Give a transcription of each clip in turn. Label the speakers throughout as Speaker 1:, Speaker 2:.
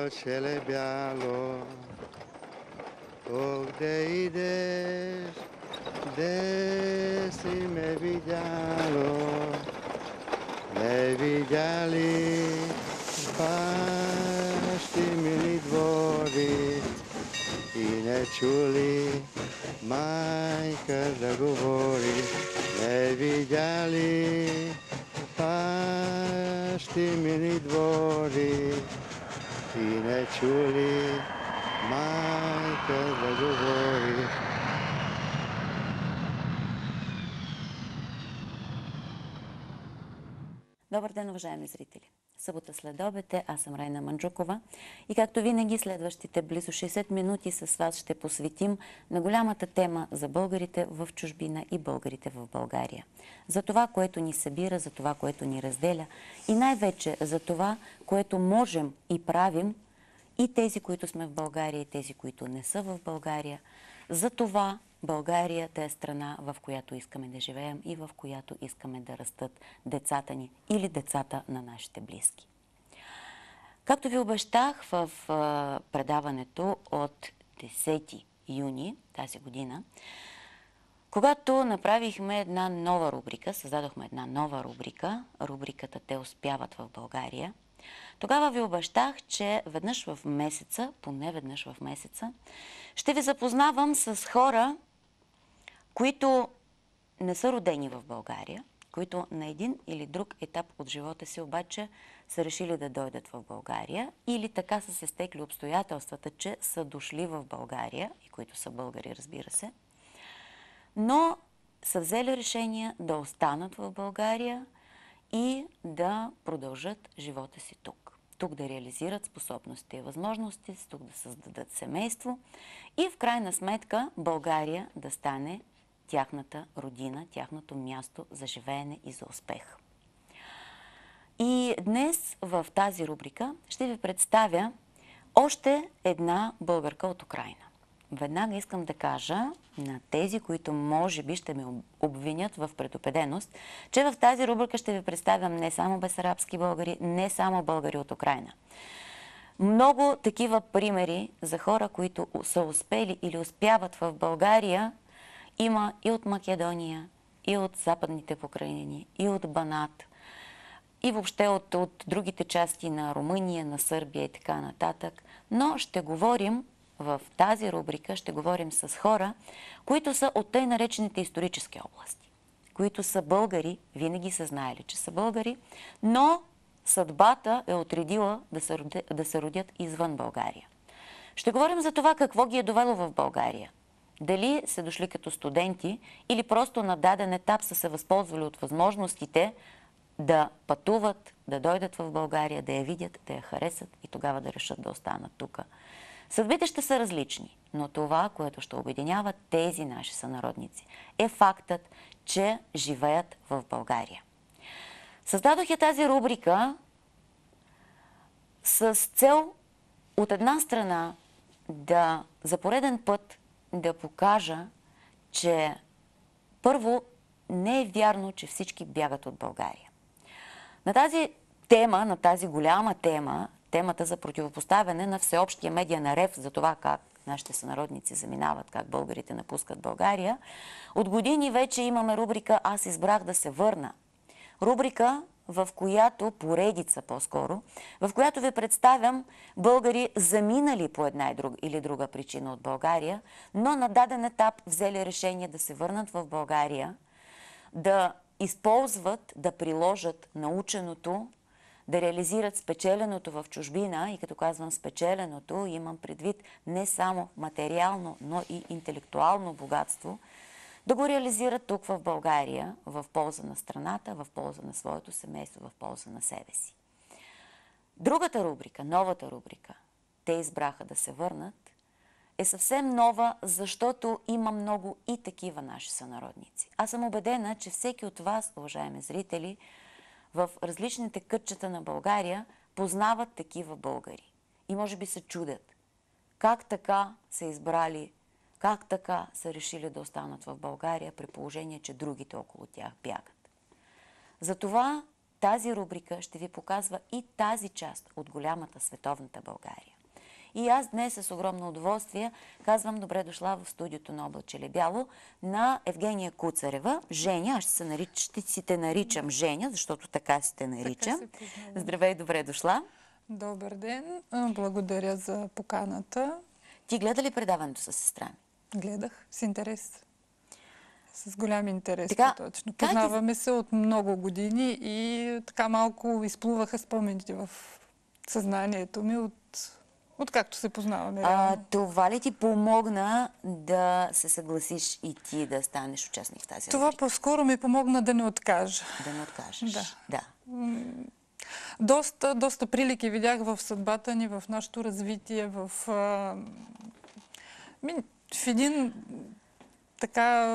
Speaker 1: кълчеле бяло. О, где идеш, де си ме видяло? Не видяли бащи мили двори и не чули майка да говори. Не видяли бащи мили двори и не чули майка да говори.
Speaker 2: Добър ден, уважаеми зрители! Събота след обед е, аз съм Райна Манджукова и както винаги следващите близо 60 минути с вас ще посветим на голямата тема за българите в чужбина и българите в България. За това, което ни събира, за това, което ни разделя и най-вече за това, което можем и правим и тези, които сме в България и тези, които не са в България. За това България да е страна, в която искаме да живеем и в която искаме да растат децата ни или децата на нашите близки. Както ви обещах в предаването от 10 юни тази година, когато направихме една нова рубрика, създадохме една нова рубрика, рубриката Те успяват в България, тогава ви обещах, че веднъж в месеца, поне веднъж в месеца, ще ви запознавам с хора, които не са родени в България, които на един или друг етап от живота си обаче са решили да дойдат в България или така са се стекли обстоятелствата, че са дошли в България, и които са българи, разбира се, но са взели решение да останат в България и да продължат живота си тук. Тук да реализират способности и възможности, тук да създадат семейство и в крайна сметка България да стане тяхната родина, тяхното място за живеене и за успех. И днес в тази рубрика ще ви представя още една българка от Украина. Веднага искам да кажа на тези, които може би ще ме обвинят в предопеденост, че в тази рубрика ще ви представям не само безарабски българи, не само българи от Украина. Много такива примери за хора, които са успели или успяват в България, има и от Македония, и от Западните Покрайнини, и от Банат, и въобще от, от другите части на Румъния, на Сърбия и така нататък. Но ще говорим в тази рубрика, ще говорим с хора, които са от тъй наречените исторически области, които са българи, винаги са знаели, че са българи, но съдбата е отредила да се, да се родят извън България. Ще говорим за това какво ги е довело в България. Дали са дошли като студенти или просто на даден етап са се възползвали от възможностите да пътуват, да дойдат в България, да я видят, да я харесат и тогава да решат да останат тук. Съдбите ще са различни, но това, което ще обединява тези наши сънародници, е фактът, че живеят в България. Създадох я тази рубрика с цел от една страна да за пореден път да покажа, че първо не е вярно, че всички бягат от България. На тази тема, на тази голяма тема, темата за противопоставяне на всеобщия медиа на РЕФ за това как нашите сънародници заминават, как българите напускат България, от години вече имаме рубрика Аз избрах да се върна. Рубрика, в която, поредица по-скоро, в която ви представям българи заминали по една или друга причина от България, но на даден етап взели решение да се върнат в България, да използват, да приложат наученото, да реализират спечеленото в чужбина и като казвам спечеленото, имам предвид не само материално, но и интелектуално богатство – да го реализират тук в България, в полза на страната, в полза на своето семейство, в полза на себе си. Другата рубрика, новата рубрика, те избраха да се върнат, е съвсем нова, защото има много и такива наши сънародници. Аз съм убедена, че всеки от вас, уважаеми зрители, в различните кътчета на България познават такива българи. И може би се чудят как така са избрали как така са решили да останат в България при положение, че другите около тях бягат? Затова тази рубрика ще ви показва и тази част от голямата световната България. И аз днес с огромно удоволствие казвам добре дошла в студиото на Облачеле Бяло на Евгения Куцарева. Женя, аз ще, се нарич... ще си те наричам Женя, защото така си те наричам. Здравей, добре дошла.
Speaker 3: Добър ден. Благодаря за поканата.
Speaker 2: Ти гледа ли предаването с сестра ми?
Speaker 3: Гледах с интерес. С голям интерес,
Speaker 2: Така,
Speaker 3: точно. Познаваме се от много години и така малко изплуваха спомените в съзнанието ми от, от както се познаваме.
Speaker 2: А, това ли ти помогна да се съгласиш и ти да станеш участник в тази
Speaker 3: Това по-скоро ми помогна да не откажа.
Speaker 2: Да не откажеш.
Speaker 3: Да.
Speaker 2: да.
Speaker 3: Доста, доста прилики видях в съдбата ни, в нашето развитие, в, а, ми, в един така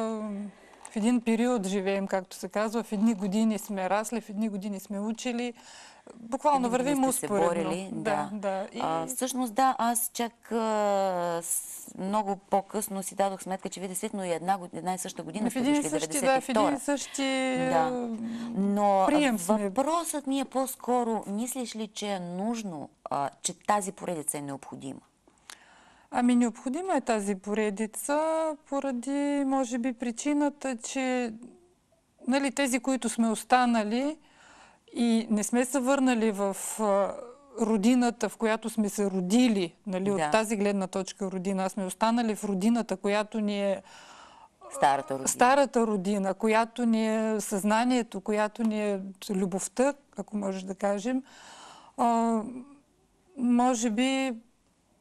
Speaker 3: в един период живеем, както се казва, в едни години сме расли, в едни години сме учили. Буквално вървим
Speaker 2: сте се
Speaker 3: успоредно.
Speaker 2: борили.
Speaker 3: Да, да. И...
Speaker 2: А, всъщност да, аз чак а, много по-късно си дадох сметка, че вие действително и една, една и съща година сте дошли,
Speaker 3: същи, да, в един
Speaker 2: 92-а.
Speaker 3: и същи
Speaker 2: Да. Но
Speaker 3: прием сме.
Speaker 2: въпросът ми е по-скоро, мислиш ли, че е нужно, а, че тази поредица е необходима?
Speaker 3: Ами необходима е тази поредица поради, може би, причината, че нали, тези, които сме останали и не сме се върнали в родината, в която сме се родили, нали,
Speaker 2: Да.
Speaker 3: от тази гледна точка родина, а сме останали в родината, която ни е
Speaker 2: Старата родина.
Speaker 3: старата родина, която ни е съзнанието, която ни е любовта, ако можеш да кажем, а, може би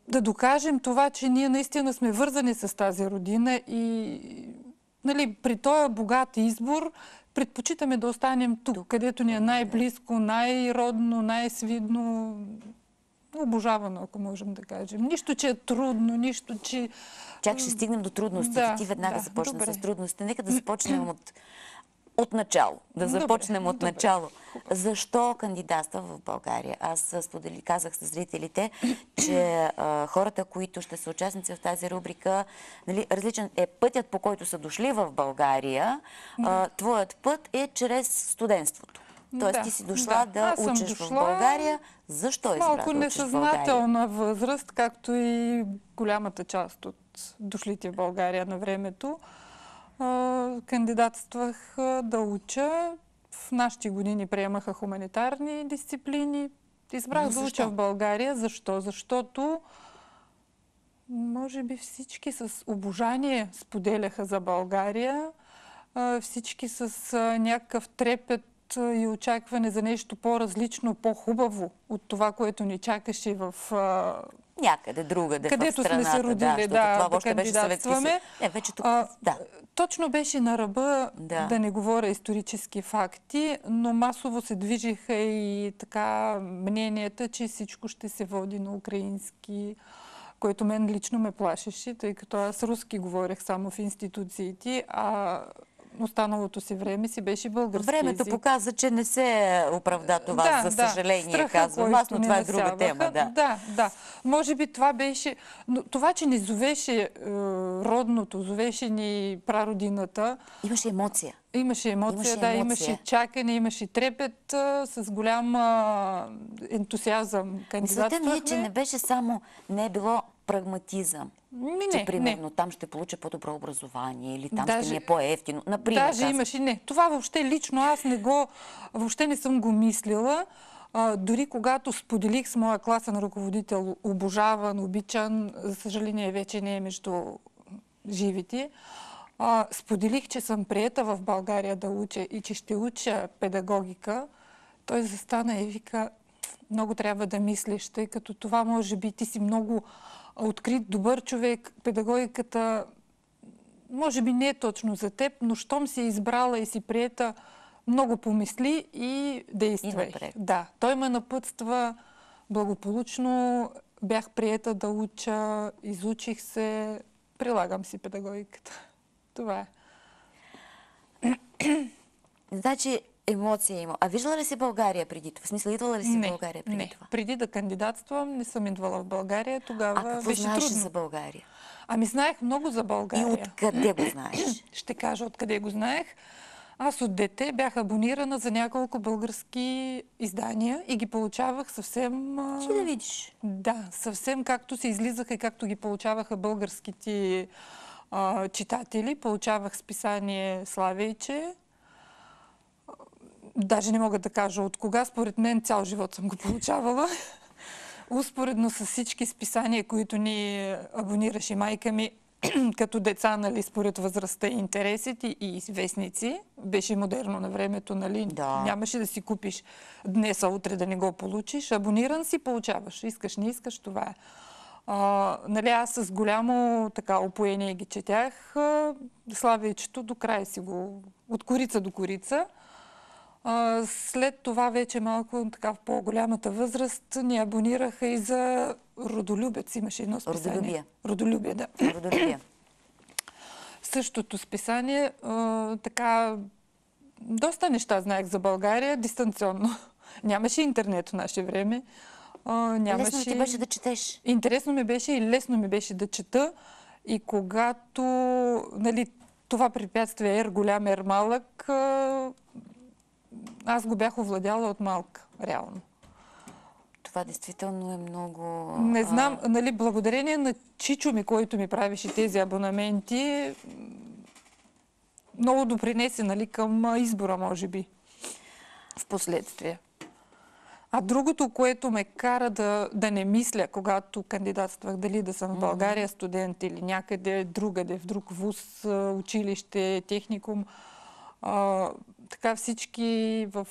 Speaker 3: да докажем това, че ние наистина сме вързани с тази родина и нали, при този богат избор предпочитаме да останем тук, където ни е най-близко, най-родно, най-свидно, обожавано, ако можем да кажем. Нищо, че е трудно, нищо, че...
Speaker 2: Чак ще стигнем до трудностите.
Speaker 3: Да,
Speaker 2: Ти веднага
Speaker 3: да,
Speaker 2: започна
Speaker 3: добре.
Speaker 2: с трудностите. Нека да започнем от, от начало. Да
Speaker 3: Добре,
Speaker 2: започнем от
Speaker 3: добре.
Speaker 2: начало. Защо кандидатства в България? Аз сподели, казах с зрителите, че а, хората, които ще са участници в тази рубрика, нали, различен е пътят, по който са дошли в България. А, твоят път е чрез студентството. Тоест
Speaker 3: Да,
Speaker 2: ти си дошла
Speaker 3: да.
Speaker 2: да, учиш в
Speaker 3: дошла
Speaker 2: България. Защо
Speaker 3: в
Speaker 2: избра
Speaker 3: малко
Speaker 2: да в
Speaker 3: несъзнателна възраст, както и голямата част от дошлите в България на времето. Кандидатствах да уча. В нашите години приемаха хуманитарни дисциплини. Избрах да уча в България. Защо? Защото може би всички с обожание споделяха за България. Всички с някакъв трепет и очакване за нещо по-различно, по-хубаво от това, което ни чакаше в а,
Speaker 2: Някъде другаде
Speaker 3: където
Speaker 2: в страната.
Speaker 3: сме се родили,
Speaker 2: да,
Speaker 3: да,
Speaker 2: това
Speaker 3: да
Speaker 2: още беше
Speaker 3: кандидатстваме.
Speaker 2: Не, вече тук,
Speaker 3: А,
Speaker 2: да.
Speaker 3: Точно беше на ръба
Speaker 2: Да.
Speaker 3: да. не говоря исторически факти, но масово се движиха и така мненията, че всичко ще се води на украински, което мен лично ме плашеше, тъй като аз руски говорех само в институциите, а останалото си време си беше български
Speaker 2: Времето
Speaker 3: език.
Speaker 2: показа, че не се оправда това, за съжаление,
Speaker 3: страха,
Speaker 2: казвам аз, но това е друга тема. Да.
Speaker 3: да, да. Може би това беше... Но това, че ни зовеше е, родното, зовеше ни прародината,
Speaker 2: Имаше емоция.
Speaker 3: Имаше емоция,
Speaker 2: Имаше
Speaker 3: да,
Speaker 2: емоция.
Speaker 3: имаше чакане, имаше трепет, а, с голям а, ентусиазъм
Speaker 2: Мисълта ми е, че не беше само, не е било прагматизъм.
Speaker 3: Ми,
Speaker 2: че
Speaker 3: не,
Speaker 2: примерно
Speaker 3: не.
Speaker 2: там ще получа по-добро образование или там ще
Speaker 3: Даже-
Speaker 2: ми е по-ефтино. Например,
Speaker 3: Даже
Speaker 2: казвам.
Speaker 3: имаше, не. Това въобще лично аз не го, въобще не съм го мислила. А, дори когато споделих с моя класен ръководител, обожаван, обичан, за съжаление вече не е между живите, а, споделих, че съм приета в България да уча и че ще уча педагогика. Той застана и вика, много трябва да мислиш, тъй като това може би ти си много открит, добър човек. Педагогиката може би не е точно за теб, но щом си е избрала и си приета, много помисли и действай.
Speaker 2: И
Speaker 3: да, той ме напътства благополучно, бях приета да уча, изучих се, прилагам си педагогиката. Това е.
Speaker 2: Значи емоция има. А виждала ли си България преди това? В смисъл, идвала ли си
Speaker 3: не,
Speaker 2: България преди
Speaker 3: не.
Speaker 2: това?
Speaker 3: Преди да кандидатствам, не съм идвала в България. Тогава
Speaker 2: А какво
Speaker 3: беше
Speaker 2: знаеш
Speaker 3: трудно.
Speaker 2: за България?
Speaker 3: Ами знаех много за
Speaker 2: И
Speaker 3: България.
Speaker 2: откъде го знаеш?
Speaker 3: Ще кажа откъде го знаех. Аз от дете бях абонирана за няколко български издания и ги получавах съвсем...
Speaker 2: Ти да видиш.
Speaker 3: Да, съвсем както се излизаха и както ги получаваха българските а, читатели. Получавах списание Славейче. Даже не мога да кажа от кога. Според мен цял живот съм го получавала. Успоредно с всички списания, които ни абонираше майка ми като деца, нали, според възрастта и интересите и вестници. Беше модерно на времето, нали?
Speaker 2: Да.
Speaker 3: Нямаше да си купиш днес, а утре да не го получиш. Абониран си, получаваш. Искаш, не искаш, това е. А, нали, аз с голямо така опоение ги четях. А, Славейчето до края си го... От корица до корица. След това вече малко така в по-голямата възраст ни абонираха и за Родолюбец. Имаше едно списание.
Speaker 2: Родолюбие.
Speaker 3: Родолюбие, да.
Speaker 2: Родолюбие.
Speaker 3: Същото списание, така, доста неща знаех за България дистанционно. Нямаше интернет в наше време. Нямаше...
Speaker 2: Лесно ти беше да четеш.
Speaker 3: Интересно ми беше и лесно ми беше да чета. И когато нали, това препятствие ер голям, ер малък, аз го бях овладяла от малка, реално.
Speaker 2: Това действително е много...
Speaker 3: Не
Speaker 2: а,
Speaker 3: знам, нали, благодарение на Чичо ми, който ми правеше тези абонаменти, много допринесе нали, към а, избора, може би, в последствие. А другото, което ме кара да, да не мисля, когато кандидатствах дали да съм в България студент или някъде другаде, в друг вуз, а, училище, техникум, а, така всички в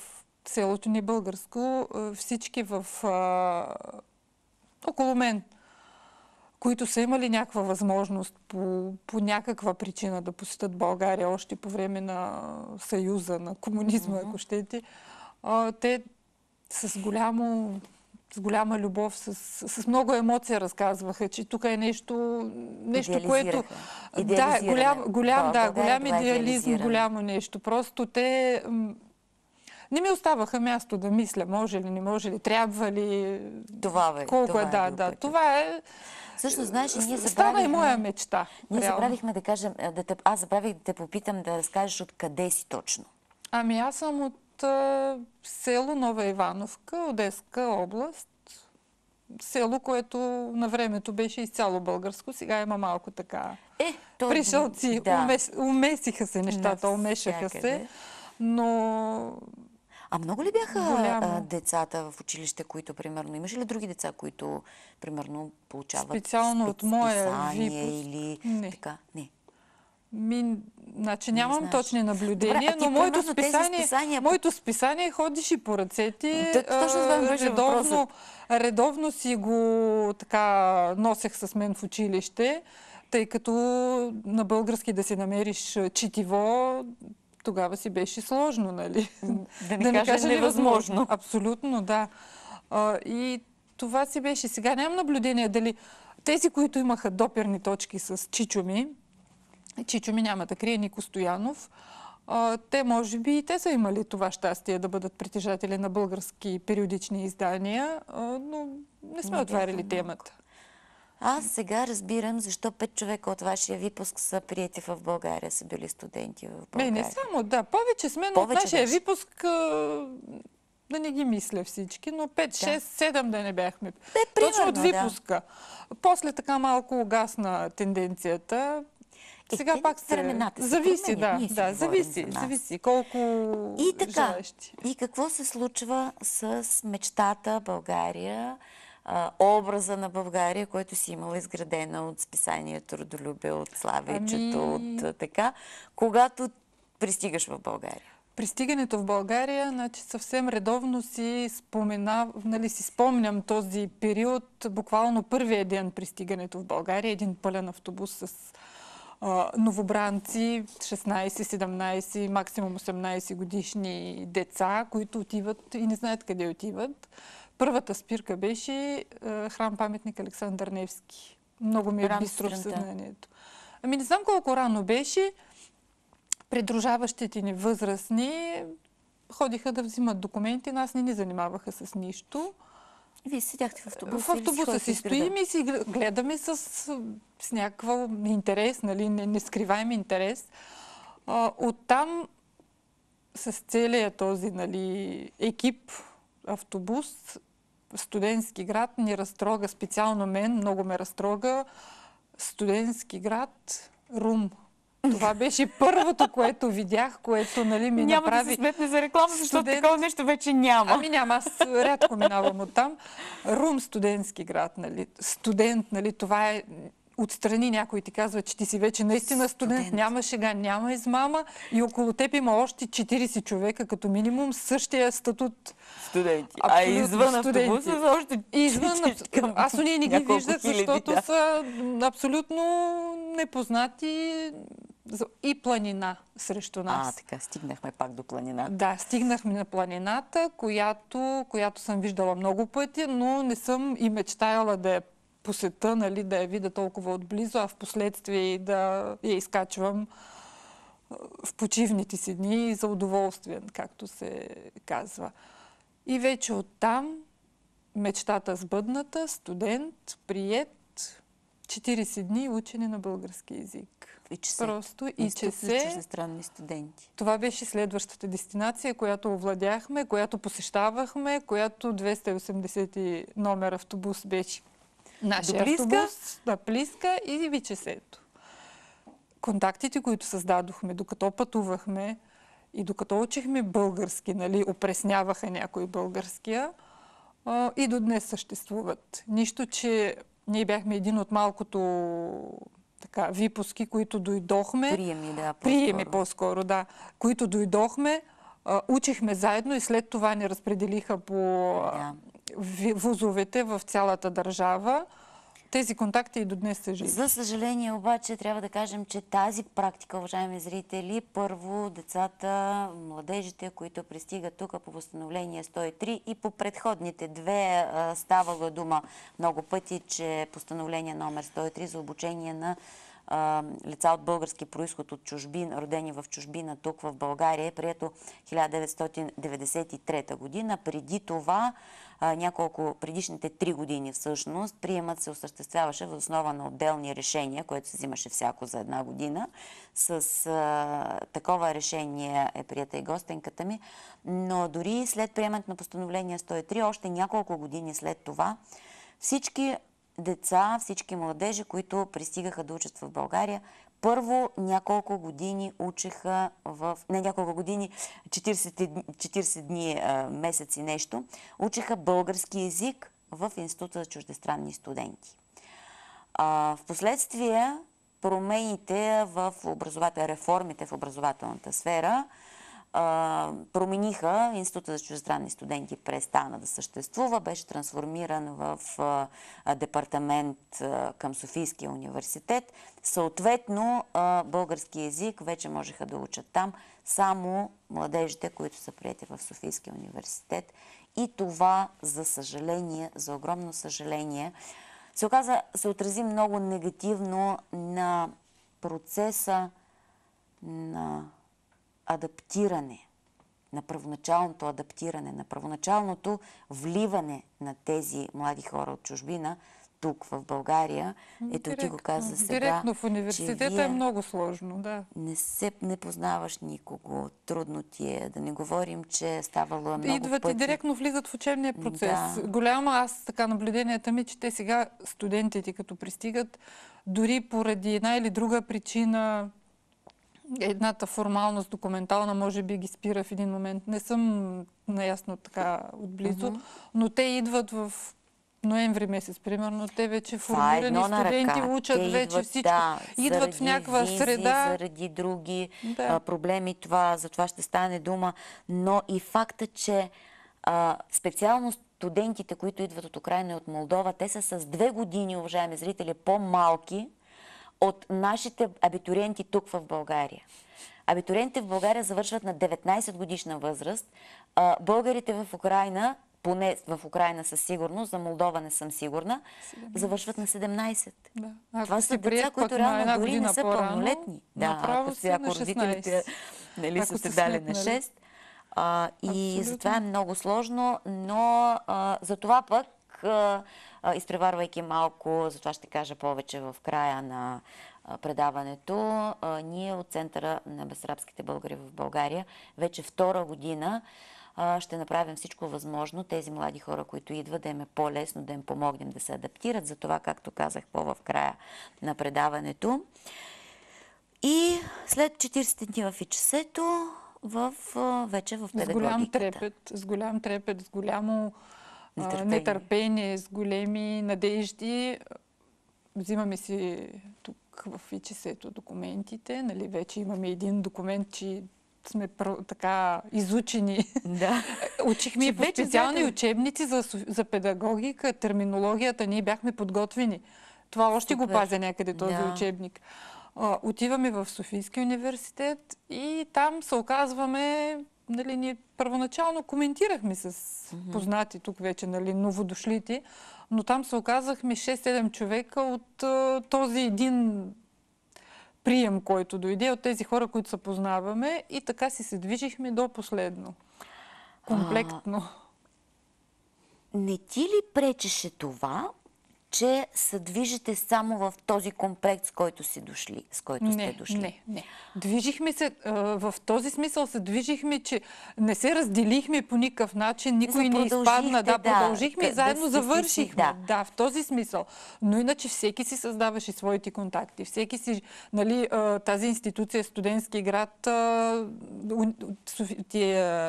Speaker 3: селото ни българско, всички в а, около мен, които са имали някаква възможност по, по някаква причина да посетят България още по време на Съюза, на комунизма, ако щете, а, те с голямо с голяма любов, с, с много емоция разказваха, че тук е нещо, нещо което... Да, голям, голям,
Speaker 2: Да,
Speaker 3: голям
Speaker 2: е
Speaker 3: идеализъм, голямо нещо. Просто те не ми оставаха място да мисля, може ли, не може ли, трябва ли,
Speaker 2: Това бе.
Speaker 3: колко
Speaker 2: това
Speaker 3: е, да,
Speaker 2: бил
Speaker 3: да. Това е,
Speaker 2: Всъщност, знаеш, ние
Speaker 3: стана и
Speaker 2: забравихме...
Speaker 3: моя мечта.
Speaker 2: Ние
Speaker 3: реално.
Speaker 2: забравихме да кажем, да те, аз забравих да те попитам да разкажеш откъде си точно.
Speaker 3: Ами аз съм от а, село Нова Ивановка, Одеска област. Село, което на времето беше изцяло българско. Сега има малко така
Speaker 2: Е, то...
Speaker 3: пришълци.
Speaker 2: Да.
Speaker 3: Умес, умесиха се нещата, умешаха се. Но
Speaker 2: А много ли бяха
Speaker 3: Голямо.
Speaker 2: децата в училище, които, примерно, имаше ли други деца, които, примерно, получават
Speaker 3: Специално от моя випуск?
Speaker 2: или
Speaker 3: Не.
Speaker 2: така? Не.
Speaker 3: Ми, значи нямам точни наблюдения,
Speaker 2: Добре, ти,
Speaker 3: но моето списание,
Speaker 2: списания
Speaker 3: моето списание ходиш и по ръцете.
Speaker 2: Т- точно това беше
Speaker 3: редовно, редовно си го така носех с мен в училище, тъй като на български да си намериш а, четиво, тогава си беше сложно, нали?
Speaker 2: Да не кажа невъзможно.
Speaker 3: Абсолютно, да. А, и това си беше. Сега нямам наблюдение дали тези, които имаха доперни точки с Чичо ми, Чичо ми няма да крие Нико Стоянов, те може би и те са имали това щастие да бъдат притежатели на български периодични издания, но не сме
Speaker 2: Не
Speaker 3: отваряли темата.
Speaker 2: Аз сега разбирам защо пет човека от вашия випуск са прияти в България, са били студенти в
Speaker 3: Не,
Speaker 2: България.
Speaker 3: не само, да. Повече сме, но от нашия
Speaker 2: беше.
Speaker 3: випуск да не ги мисля всички, но 5, 6, 7 да не бяхме.
Speaker 2: примерно,
Speaker 3: Точно от
Speaker 2: да.
Speaker 3: випуска. После така малко угасна тенденцията.
Speaker 2: Е,
Speaker 3: Сега пак се...
Speaker 2: времената
Speaker 3: Зависи, да.
Speaker 2: Ние
Speaker 3: да зависи,
Speaker 2: за
Speaker 3: зависи. Колко
Speaker 2: И така,
Speaker 3: желаещи.
Speaker 2: и какво се случва с мечтата България, а, образа на България, който си имала изградена от списанието Родолюбие, от Славейчето,
Speaker 3: Ами-
Speaker 2: от така, когато пристигаш в България?
Speaker 3: Пристигането в България, значи съвсем редовно си спомена, нали, си спомням този период, буквално първия ден пристигането в България, един пълен автобус с новобранци, 16, 17, максимум 18 годишни деца, които отиват и не знаят къде отиват. Първата спирка беше а, храм паметник Александър Невски. Много ми е бистро в съзнанието. Ами не знам колко рано беше, придружаващите ни възрастни ходиха да взимат документи, нас не ни занимаваха с нищо.
Speaker 2: Вие седяхте в автобуса
Speaker 3: в автобуса си стоим и си гл- гледаме с, с някаква интерес, нали, не, не скриваем интерес. А, оттам с целия този нали, екип, автобус, студентски град ни разтрога, специално мен, много ме разтрога, студентски град, Рум. Това беше първото, което видях, което нали, ми
Speaker 2: Няма
Speaker 3: направи...
Speaker 2: да се сметне за реклама, защото
Speaker 3: студент.
Speaker 2: такова нещо вече няма.
Speaker 3: Ами няма, аз рядко минавам от там. Рум, студентски град, нали? Студент, нали? Това е отстрани някой ти казва, че ти си вече наистина студент,
Speaker 2: Студент.
Speaker 3: няма шега, няма измама и около теб има още 40 човека като минимум същия статут.
Speaker 2: Студенти. а извън
Speaker 3: студенти.
Speaker 2: автобуса са още
Speaker 3: извън,
Speaker 2: към
Speaker 3: аз ние не ги виждах, защото
Speaker 2: да.
Speaker 3: са абсолютно непознати и планина срещу нас.
Speaker 2: А, така, стигнахме пак до планината.
Speaker 3: Да, стигнахме на планината, която, която съм виждала много пъти, но не съм и мечтаяла да я посета, нали, да я видя толкова отблизо, а в последствие и да я изкачвам в почивните си дни за удоволствие, както се казва. И вече оттам мечтата сбъдната, студент, прият, 40 дни учене на български язик.
Speaker 2: И че.
Speaker 3: Просто и че се...
Speaker 2: чуждестранни студенти.
Speaker 3: Това беше следващата дестинация, която овладяхме, която посещавахме, която 280 номер автобус беше нашия
Speaker 2: До Плиска?
Speaker 3: автобус. Да, Плиска и Вичесето. Контактите, които създадохме, докато пътувахме и докато учихме български, нали, опресняваха някой българския, и до днес съществуват. Нищо, че ние бяхме един от малкото така, випуски, които дойдохме.
Speaker 2: Приеми, да,
Speaker 3: Приеми
Speaker 2: по-скоро.
Speaker 3: по-скоро, да. Които дойдохме, учихме заедно и след това ни разпределиха по
Speaker 2: Да.
Speaker 3: Вузовете в цялата държава. Тези контакти и до днес са живи.
Speaker 2: За съжаление обаче трябва да кажем, че тази практика, уважаеми зрители, първо децата, младежите, които пристигат тук по постановление 103 и по предходните две а, ставало е дума много пъти, че постановление номер 103 за обучение на лица от български происход от чужбин, родени в чужбина тук в България е прието 1993 година. Преди това няколко предишните три години всъщност приемът се осъществяваше в основа на отделни решения, което се взимаше всяко за една година. С а, такова решение е прията и гостенката ми, но дори след приемането на постановление 103, още няколко години след това, всички деца, всички младежи, които пристигаха да учат в България, първо няколко години учеха в... Не няколко години, 40, дни- 40 дни, месеци нещо, учеха български язик в Института за чуждестранни студенти. А, впоследствие промените в образователната, реформите в образователната сфера промениха Института за чуждестранни студенти престана да съществува, беше трансформиран в департамент към Софийския университет. Съответно, български язик вече можеха да учат там само младежите, които са прияти в Софийския университет. И това, за съжаление, за огромно съжаление, се оказа, се отрази много негативно на процеса на адаптиране, на първоначалното адаптиране, на първоначалното вливане на тези млади хора от чужбина тук в България. Ето ти го каза сега.
Speaker 3: Директно в университета е много сложно, да.
Speaker 2: Не се не познаваш никого, трудно ти е. Да не говорим, че е ставало много
Speaker 3: Идват
Speaker 2: пъти.
Speaker 3: и директно влизат в учебния процес.
Speaker 2: Да.
Speaker 3: Голяма, аз така наблюденията ми, че те сега студентите като пристигат, дори поради една или друга причина, едната формалност документална може би ги спира в един момент. Не съм наясно така отблизо, но те идват в ноември месец, примерно, те вече
Speaker 2: е
Speaker 3: формирани
Speaker 2: на
Speaker 3: студенти учат
Speaker 2: Те
Speaker 3: вече
Speaker 2: идват,
Speaker 3: всичко.
Speaker 2: Да,
Speaker 3: идват в някаква
Speaker 2: визи,
Speaker 3: среда.
Speaker 2: заради други
Speaker 3: Да.
Speaker 2: а, проблеми. Това, за това ще стане дума. Но и факта, че а, специално студентите, които идват от Украина и от Молдова, те са с две години, уважаеми зрители, по-малки от нашите абитуриенти тук в България. Абитуриентите в България завършват на 19 годишна възраст. Българите в Украина, поне в Украина със сигурност, за Молдова не съм сигурна, завършват на 17.
Speaker 3: Да. Ако
Speaker 2: Това са деца, които реално дори не са пълнолетни. Да, ако,
Speaker 3: си
Speaker 2: си,
Speaker 3: на
Speaker 2: ако родителите
Speaker 3: 16.
Speaker 2: нали,
Speaker 3: Ако
Speaker 2: са се дали на
Speaker 3: сметнали.
Speaker 2: 6. А, и
Speaker 3: Абсолютно.
Speaker 2: затова е много сложно, но а, за това пък, изпреварвайки малко, за това ще кажа повече в края на предаването. Ние от Центъра на безарабските българи в България вече втора година ще направим всичко възможно тези млади хора, които идват, да им е по-лесно, да им помогнем да се адаптират за това, както казах по-в края на предаването. И след 40 дни в ИЧСето, в, вече в
Speaker 3: С голям
Speaker 2: педагогиката.
Speaker 3: трепет, с голям трепет, с голямо
Speaker 2: Нетърпение.
Speaker 3: нетърпение, с големи надежди. Взимаме си тук в ИЧС-то документите. Нали, вече имаме един документ, че сме така изучени.
Speaker 2: Да.
Speaker 3: Учихме и по специални
Speaker 2: знаете-
Speaker 3: учебници за, за педагогика, терминологията. Ние бяхме подготвени. Това още го
Speaker 2: Супер.
Speaker 3: пазя някъде този
Speaker 2: Да.
Speaker 3: учебник. А, отиваме в Софийския университет и там се оказваме, нали, ние първоначално коментирахме с познати тук вече, нали, новодошлите, но там се оказахме 6-7 човека от а, този един прием, който дойде, от тези хора, които се познаваме и така си се движихме до последно. Комплектно.
Speaker 2: Не ти ли пречеше това, че се движите само в този комплект, с който си дошли, с който сте
Speaker 3: Не,
Speaker 2: дошли?
Speaker 3: не, не. Движихме се, в този смисъл се движихме, че не се разделихме по никакъв начин, никой не изпадна. Да,
Speaker 2: да,
Speaker 3: продължихме и
Speaker 2: да
Speaker 3: заедно
Speaker 2: сте си-
Speaker 3: завършихме.
Speaker 2: да.
Speaker 3: да, в този смисъл. Но иначе всеки си създаваше своите контакти. Всеки си, нали, тази институция, студентски град,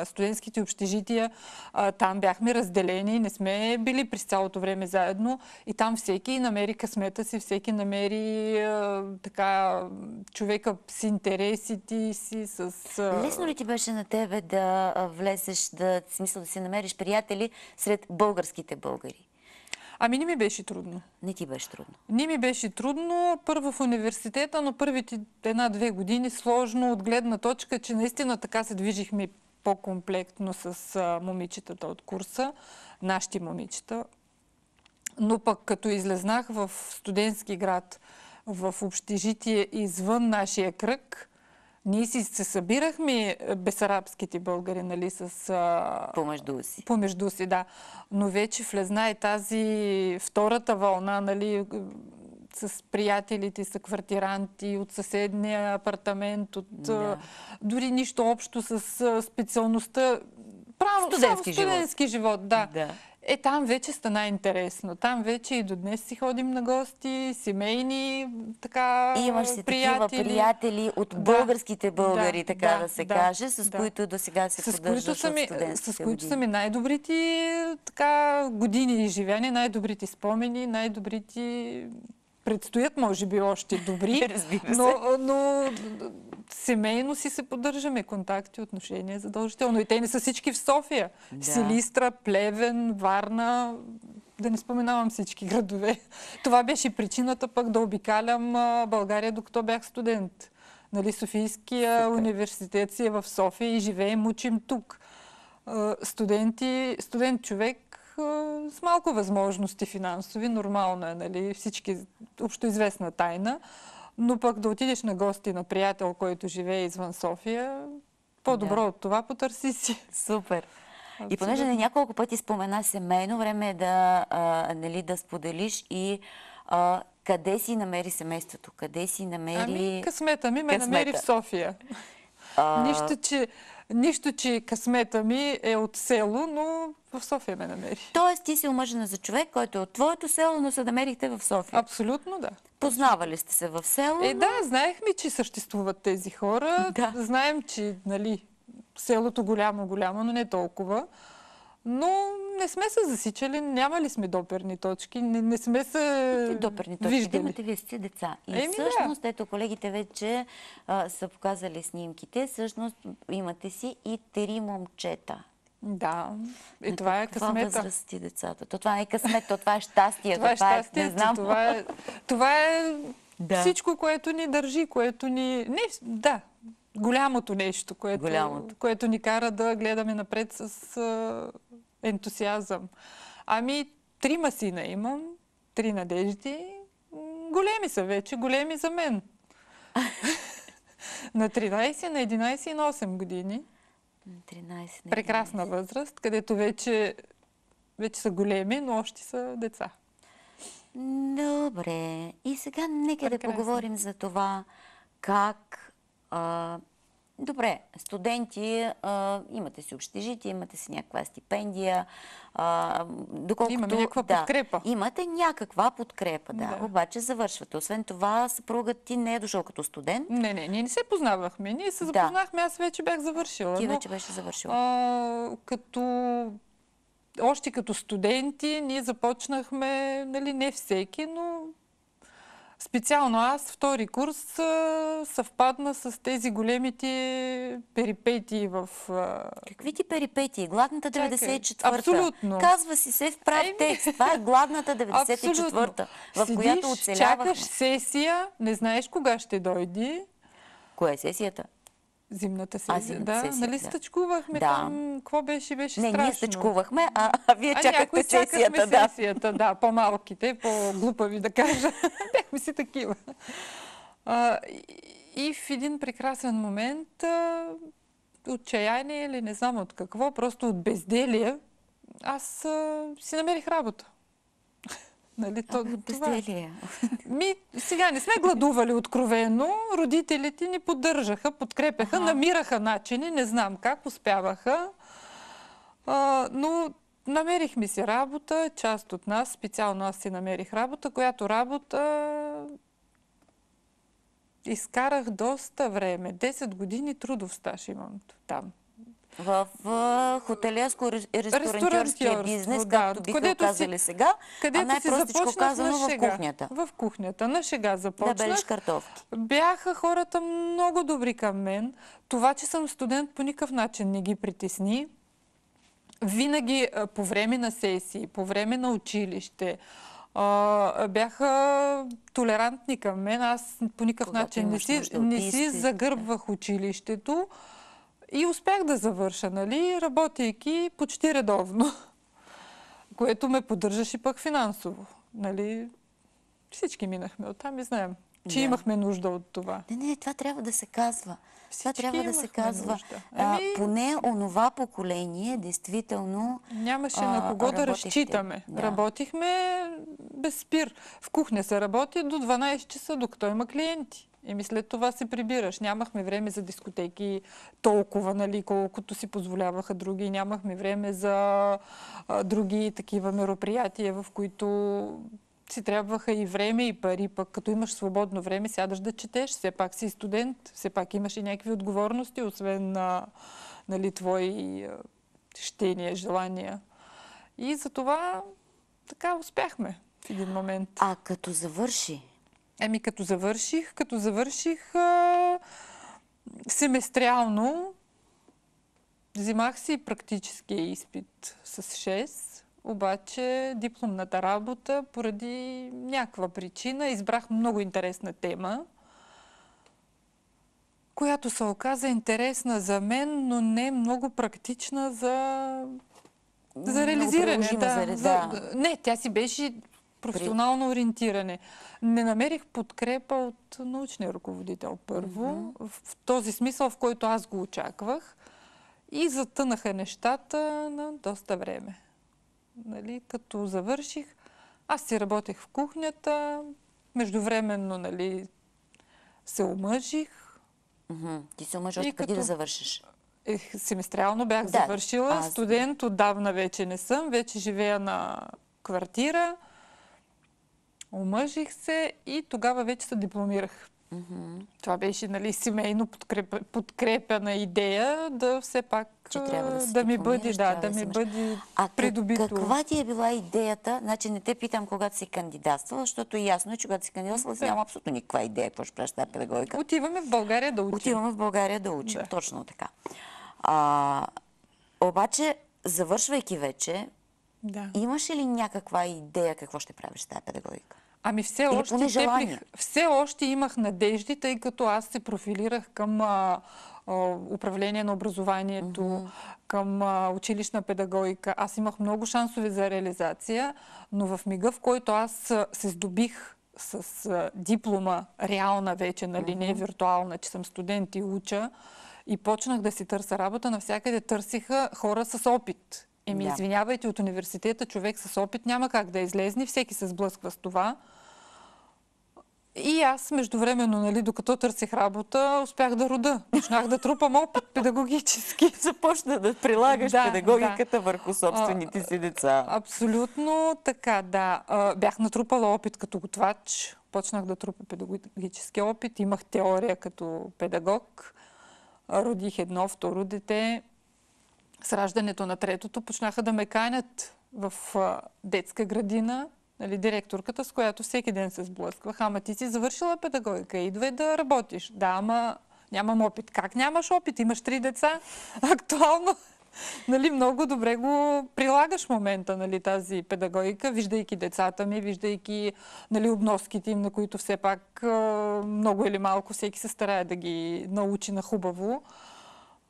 Speaker 3: студентските общежития, там бяхме разделени, не сме били през цялото време заедно и там всеки намери късмета си, всеки намери а, така човека с интересите си, с... а,
Speaker 2: Лесно ли ти беше на тебе да влезеш, да, смисъл да си намериш приятели сред българските българи?
Speaker 3: Ами не ми беше трудно.
Speaker 2: Не ти беше трудно.
Speaker 3: Не ми беше трудно първо в университета, но първите една-две години сложно от гледна точка, че наистина така се движихме по-комплектно с момичетата от курса, нашите момичета. Но пък като излезнах в студентски град, в общежитие извън нашия кръг, ние си се събирахме е, бесарабските българи, нали, с а,
Speaker 2: Помежду си.
Speaker 3: Помежду си, да. Но вече влезна и тази втората вълна, нали, с приятелите, с квартиранти от съседния апартамент, от
Speaker 2: Да.
Speaker 3: дори нищо общо с специалността. Право,
Speaker 2: Студентски
Speaker 3: студентски живот. да.
Speaker 2: Да.
Speaker 3: Е, там вече стана интересно. Там вече и до днес си ходим на гости, семейни, така,
Speaker 2: И имаш си
Speaker 3: приятели.
Speaker 2: такива приятели от
Speaker 3: Да,
Speaker 2: българските българи,
Speaker 3: да,
Speaker 2: така да,
Speaker 3: да,
Speaker 2: се
Speaker 3: да,
Speaker 2: каже, с
Speaker 3: да.
Speaker 2: които до сега се
Speaker 3: с които, са ми, с които са ми най-добрите така, години изживяни, най-добрите спомени, най-добрите предстоят, може би, още добри. Но, но семейно си се поддържаме контакти, отношения задължително. И те не са всички в София.
Speaker 2: Да.
Speaker 3: Силистра, Плевен, Варна, да не споменавам всички градове. Това беше причината пък да обикалям България, докато бях студент. Нали, Софийския
Speaker 2: Супер.
Speaker 3: университет си е в София и живеем, учим тук. Студенти, студент човек с малко възможности финансови, нормално е, нали, всички, общоизвестна тайна, но пък да отидеш на гости на приятел, който живее извън София, по-добро
Speaker 2: Да.
Speaker 3: от това потърси си.
Speaker 2: Супер. И
Speaker 3: Абсолютно.
Speaker 2: понеже на няколко пъти спомена семейно, време е да, а, нали, да споделиш и а, къде си намери семейството, къде си намери...
Speaker 3: Ами, късмета ми ме
Speaker 2: късмета.
Speaker 3: намери в София.
Speaker 2: а,
Speaker 3: Нищо, че, нищо, че късмета ми е от село, но в София ме намери.
Speaker 2: Тоест ти си омъжена за човек, който е от твоето село, но се намерихте в София.
Speaker 3: Абсолютно да.
Speaker 2: Познавали сте се в село.
Speaker 3: Е, да, знаехме, че съществуват тези хора.
Speaker 2: Да.
Speaker 3: Знаем, че, нали, селото голямо-голямо, но не толкова. Но не сме се засичали, нямали сме доперни точки, не, не сме се
Speaker 2: доперни точки, да
Speaker 3: виждали.
Speaker 2: имате вие сте деца. И
Speaker 3: Еми, да.
Speaker 2: всъщност, ето колегите вече а, са показали снимките, всъщност имате си и три момчета.
Speaker 3: Да, и
Speaker 2: На
Speaker 3: това е
Speaker 2: каква
Speaker 3: късмета.
Speaker 2: възраст ти децата? То това не е късмет, то това е щастие.
Speaker 3: Това е
Speaker 2: това
Speaker 3: щастието,
Speaker 2: не знам.
Speaker 3: това е, това е
Speaker 2: Да.
Speaker 3: всичко, което ни държи, което ни... Не, да, голямото нещо, което,
Speaker 2: Голямото.
Speaker 3: което ни кара да гледаме напред с а, ентусиазъм. Ами, трима сина имам, три надежди. Големи са вече, големи за мен. на 13, на 11 и на 8 години.
Speaker 2: 13. на
Speaker 3: Прекрасна възраст, където вече, вече са големи, но още са деца.
Speaker 2: Добре. И сега нека да
Speaker 3: Прекрасно.
Speaker 2: поговорим за това как. А, добре, студенти, а, имате си общежитие, имате си някаква стипендия. А, доколкото,
Speaker 3: Имаме някаква
Speaker 2: да,
Speaker 3: подкрепа.
Speaker 2: Имате някаква подкрепа, да.
Speaker 3: Да.
Speaker 2: Обаче завършвате. Освен това, съпругът ти не е дошъл като студент.
Speaker 3: Не, не, ние не се познавахме. Ние се запознахме, аз вече бях завършила.
Speaker 2: Ти
Speaker 3: но,
Speaker 2: вече беше завършил.
Speaker 3: А, като още като студенти ние започнахме, нали, не всеки, но специално аз, втори курс, съвпадна с тези големите перипетии в...
Speaker 2: Какви ти перипетии? Гладната
Speaker 3: Чакай,
Speaker 2: 94-та.
Speaker 3: абсолютно.
Speaker 2: Казва си се в прав текст. Това е гладната 94-та, в
Speaker 3: Седиш,
Speaker 2: която оцелявахме.
Speaker 3: чакаш сесия, не знаеш кога ще дойде.
Speaker 2: Кое е сесията?
Speaker 3: Зимната сесия.
Speaker 2: зимната
Speaker 3: да,
Speaker 2: сесия,
Speaker 3: нали
Speaker 2: да.
Speaker 3: стъчкувахме
Speaker 2: Да.
Speaker 3: там? Какво беше? Беше
Speaker 2: Не,
Speaker 3: страшно.
Speaker 2: ние стъчкувахме, а, а вие
Speaker 3: А
Speaker 2: чакахте сесията. Да.
Speaker 3: сесията, да, по-малките, по-глупави да кажа. Бяхме си такива. А, и, и в един прекрасен момент, а, отчаяние или не знам от какво, просто от безделие, аз а, си намерих работа. Нали, то, това. Ми, сега не сме гладували откровено. Родителите ни поддържаха, подкрепяха,
Speaker 2: Аха.
Speaker 3: намираха начини, не знам как, успяваха. А, но намерихме си работа, част от нас, специално аз си намерих работа, която работа изкарах доста време. 10 години трудов стаж имам там.
Speaker 2: В а, хотелиерско ресторантьорския
Speaker 3: Ресторантьорство,
Speaker 2: бизнес,
Speaker 3: да,
Speaker 2: както биха го
Speaker 3: си-
Speaker 2: казали сега, а най-простичко казано
Speaker 3: на
Speaker 2: в кухнята.
Speaker 3: В кухнята. На шега
Speaker 2: Да
Speaker 3: започнах.
Speaker 2: белиш картофки.
Speaker 3: Бяха хората много добри към мен. Това, че съм студент, по никакъв начин не ги притесни. Винаги по време на сесии, по време на училище, бяха толерантни към мен. Аз по никакъв
Speaker 2: Когато
Speaker 3: начин не си, не си загърбвах училището и успях да завърша, нали, работейки почти редовно, което ме поддържаше пък финансово. Нали. Всички минахме оттам и знаем, че
Speaker 2: Да.
Speaker 3: имахме нужда от това.
Speaker 2: Не, не, това трябва да се казва. Това
Speaker 3: Всички
Speaker 2: трябва да се казва.
Speaker 3: нужда.
Speaker 2: А,
Speaker 3: Ами-
Speaker 2: поне онова поколение, действително,
Speaker 3: Нямаше
Speaker 2: а,
Speaker 3: на кого да разчитаме.
Speaker 2: Да.
Speaker 3: Работихме без спир. В кухня се работи до 12 часа, докато има клиенти. Еми след това се прибираш. Нямахме време за дискотеки толкова, нали, колкото си позволяваха други. Нямахме време за а, други такива мероприятия, в които си трябваха и време, и пари. Пък като имаш свободно време, сядаш да четеш. Все пак си студент, все пак имаш и някакви отговорности, освен на нали, твои а, щения, желания. И за това така успяхме в един момент.
Speaker 2: а като завърши,
Speaker 3: Еми, като завърших, като завърших а, семестриално, взимах си практическия изпит с 6, обаче дипломната работа поради някаква причина избрах много интересна тема, която се оказа интересна за мен, но не много практична за за реализиране. Да,
Speaker 2: за, да.
Speaker 3: Не, тя си беше професионално ориентиране. Не намерих подкрепа от научния ръководител първо, в, в този смисъл, в който аз го очаквах. И затънаха нещата на доста време. Нали, като завърших, аз си работех в кухнята, междувременно нали, се омъжих,
Speaker 2: мгм, ти се омъжи още преди да
Speaker 3: като-
Speaker 2: завършиш.
Speaker 3: Ех, семестриално бях
Speaker 2: Да,
Speaker 3: завършила.
Speaker 2: аз-
Speaker 3: Студент отдавна вече не съм. Вече живея на квартира. Омъжих се и тогава вече се дипломирах. Това беше нали, семейно подкрепа, подкрепена идея да все пак
Speaker 2: Че трябва да
Speaker 3: да ми бъде, да, да
Speaker 2: да
Speaker 3: ми бъде
Speaker 2: А
Speaker 3: придобито.
Speaker 2: каква ти е била идеята? Значи не те питам когато си кандидатствала, защото ясно е, че когато си кандидатствала,
Speaker 3: Да.
Speaker 2: няма абсолютно никаква идея какво ще правиш тази педагогика.
Speaker 3: Отиваме в България да учим.
Speaker 2: Отиваме в България да учим.
Speaker 3: Да.
Speaker 2: Точно така. А, обаче, завършвайки вече,
Speaker 3: Да.
Speaker 2: имаш ли някаква идея какво ще правиш с тази педагогика?
Speaker 3: Ами все
Speaker 2: Или
Speaker 3: още теплих, все още имах надежди, тъй като аз се профилирах към а, а, управление на образованието, към а, училищна педагогика. Аз имах много шансове за реализация, но в мига, в който аз се здобих с а, диплома, реална вече, нали, не виртуална, че съм студент и уча, и почнах да си търся работа, навсякъде търсиха хора с опит. Еми,
Speaker 2: Да.
Speaker 3: извинявайте, от университета човек с опит няма как да излезне, всеки се сблъсква с това. И аз, междувременно, нали, докато търсих работа, успях да рода. Почнах да трупам опит педагогически.
Speaker 2: Започна да прилагаш
Speaker 3: Да,
Speaker 2: педагогиката върху собствените си деца.
Speaker 3: Абсолютно така, да. А, Бях натрупала опит като готвач, почнах да трупа педагогически опит, имах теория като педагог, родих едно, второ дете. С раждането на третото почнаха да ме канят в детска градина, нали, директорката, с която всеки ден се сблъсквах. Ама ти си завършила педагогика, идвай да работиш. Да, ама нямам опит. Как нямаш опит? Имаш три деца. Актуално нали, много добре го прилагаш в момента, нали, тази педагогика, виждайки децата ми, виждайки нали, обноските им, на които все пак много или малко всеки се старае да ги научи на хубаво.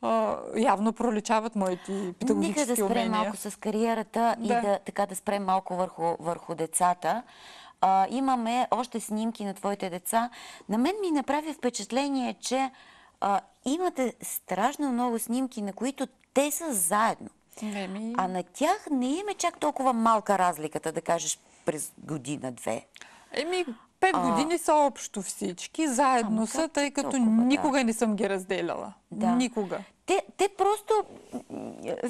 Speaker 3: А, явно проличават моите
Speaker 2: Нека
Speaker 3: педагогически
Speaker 2: да спрем
Speaker 3: умения.
Speaker 2: малко с кариерата и
Speaker 3: Да.
Speaker 2: да, така да спрем малко върху, върху децата. А, имаме още снимки на твоите деца. На мен ми направи впечатление, че а, имате страшно много снимки, на които те са заедно.
Speaker 3: Ми...
Speaker 2: А на тях не им е чак толкова малка разликата, да кажеш, през година-две.
Speaker 3: Еми, пет години са общо всички, заедно
Speaker 2: Ама
Speaker 3: са, тъй като
Speaker 2: толкова, да.
Speaker 3: никога не съм ги разделяла.
Speaker 2: Да.
Speaker 3: Никога.
Speaker 2: Те, те просто...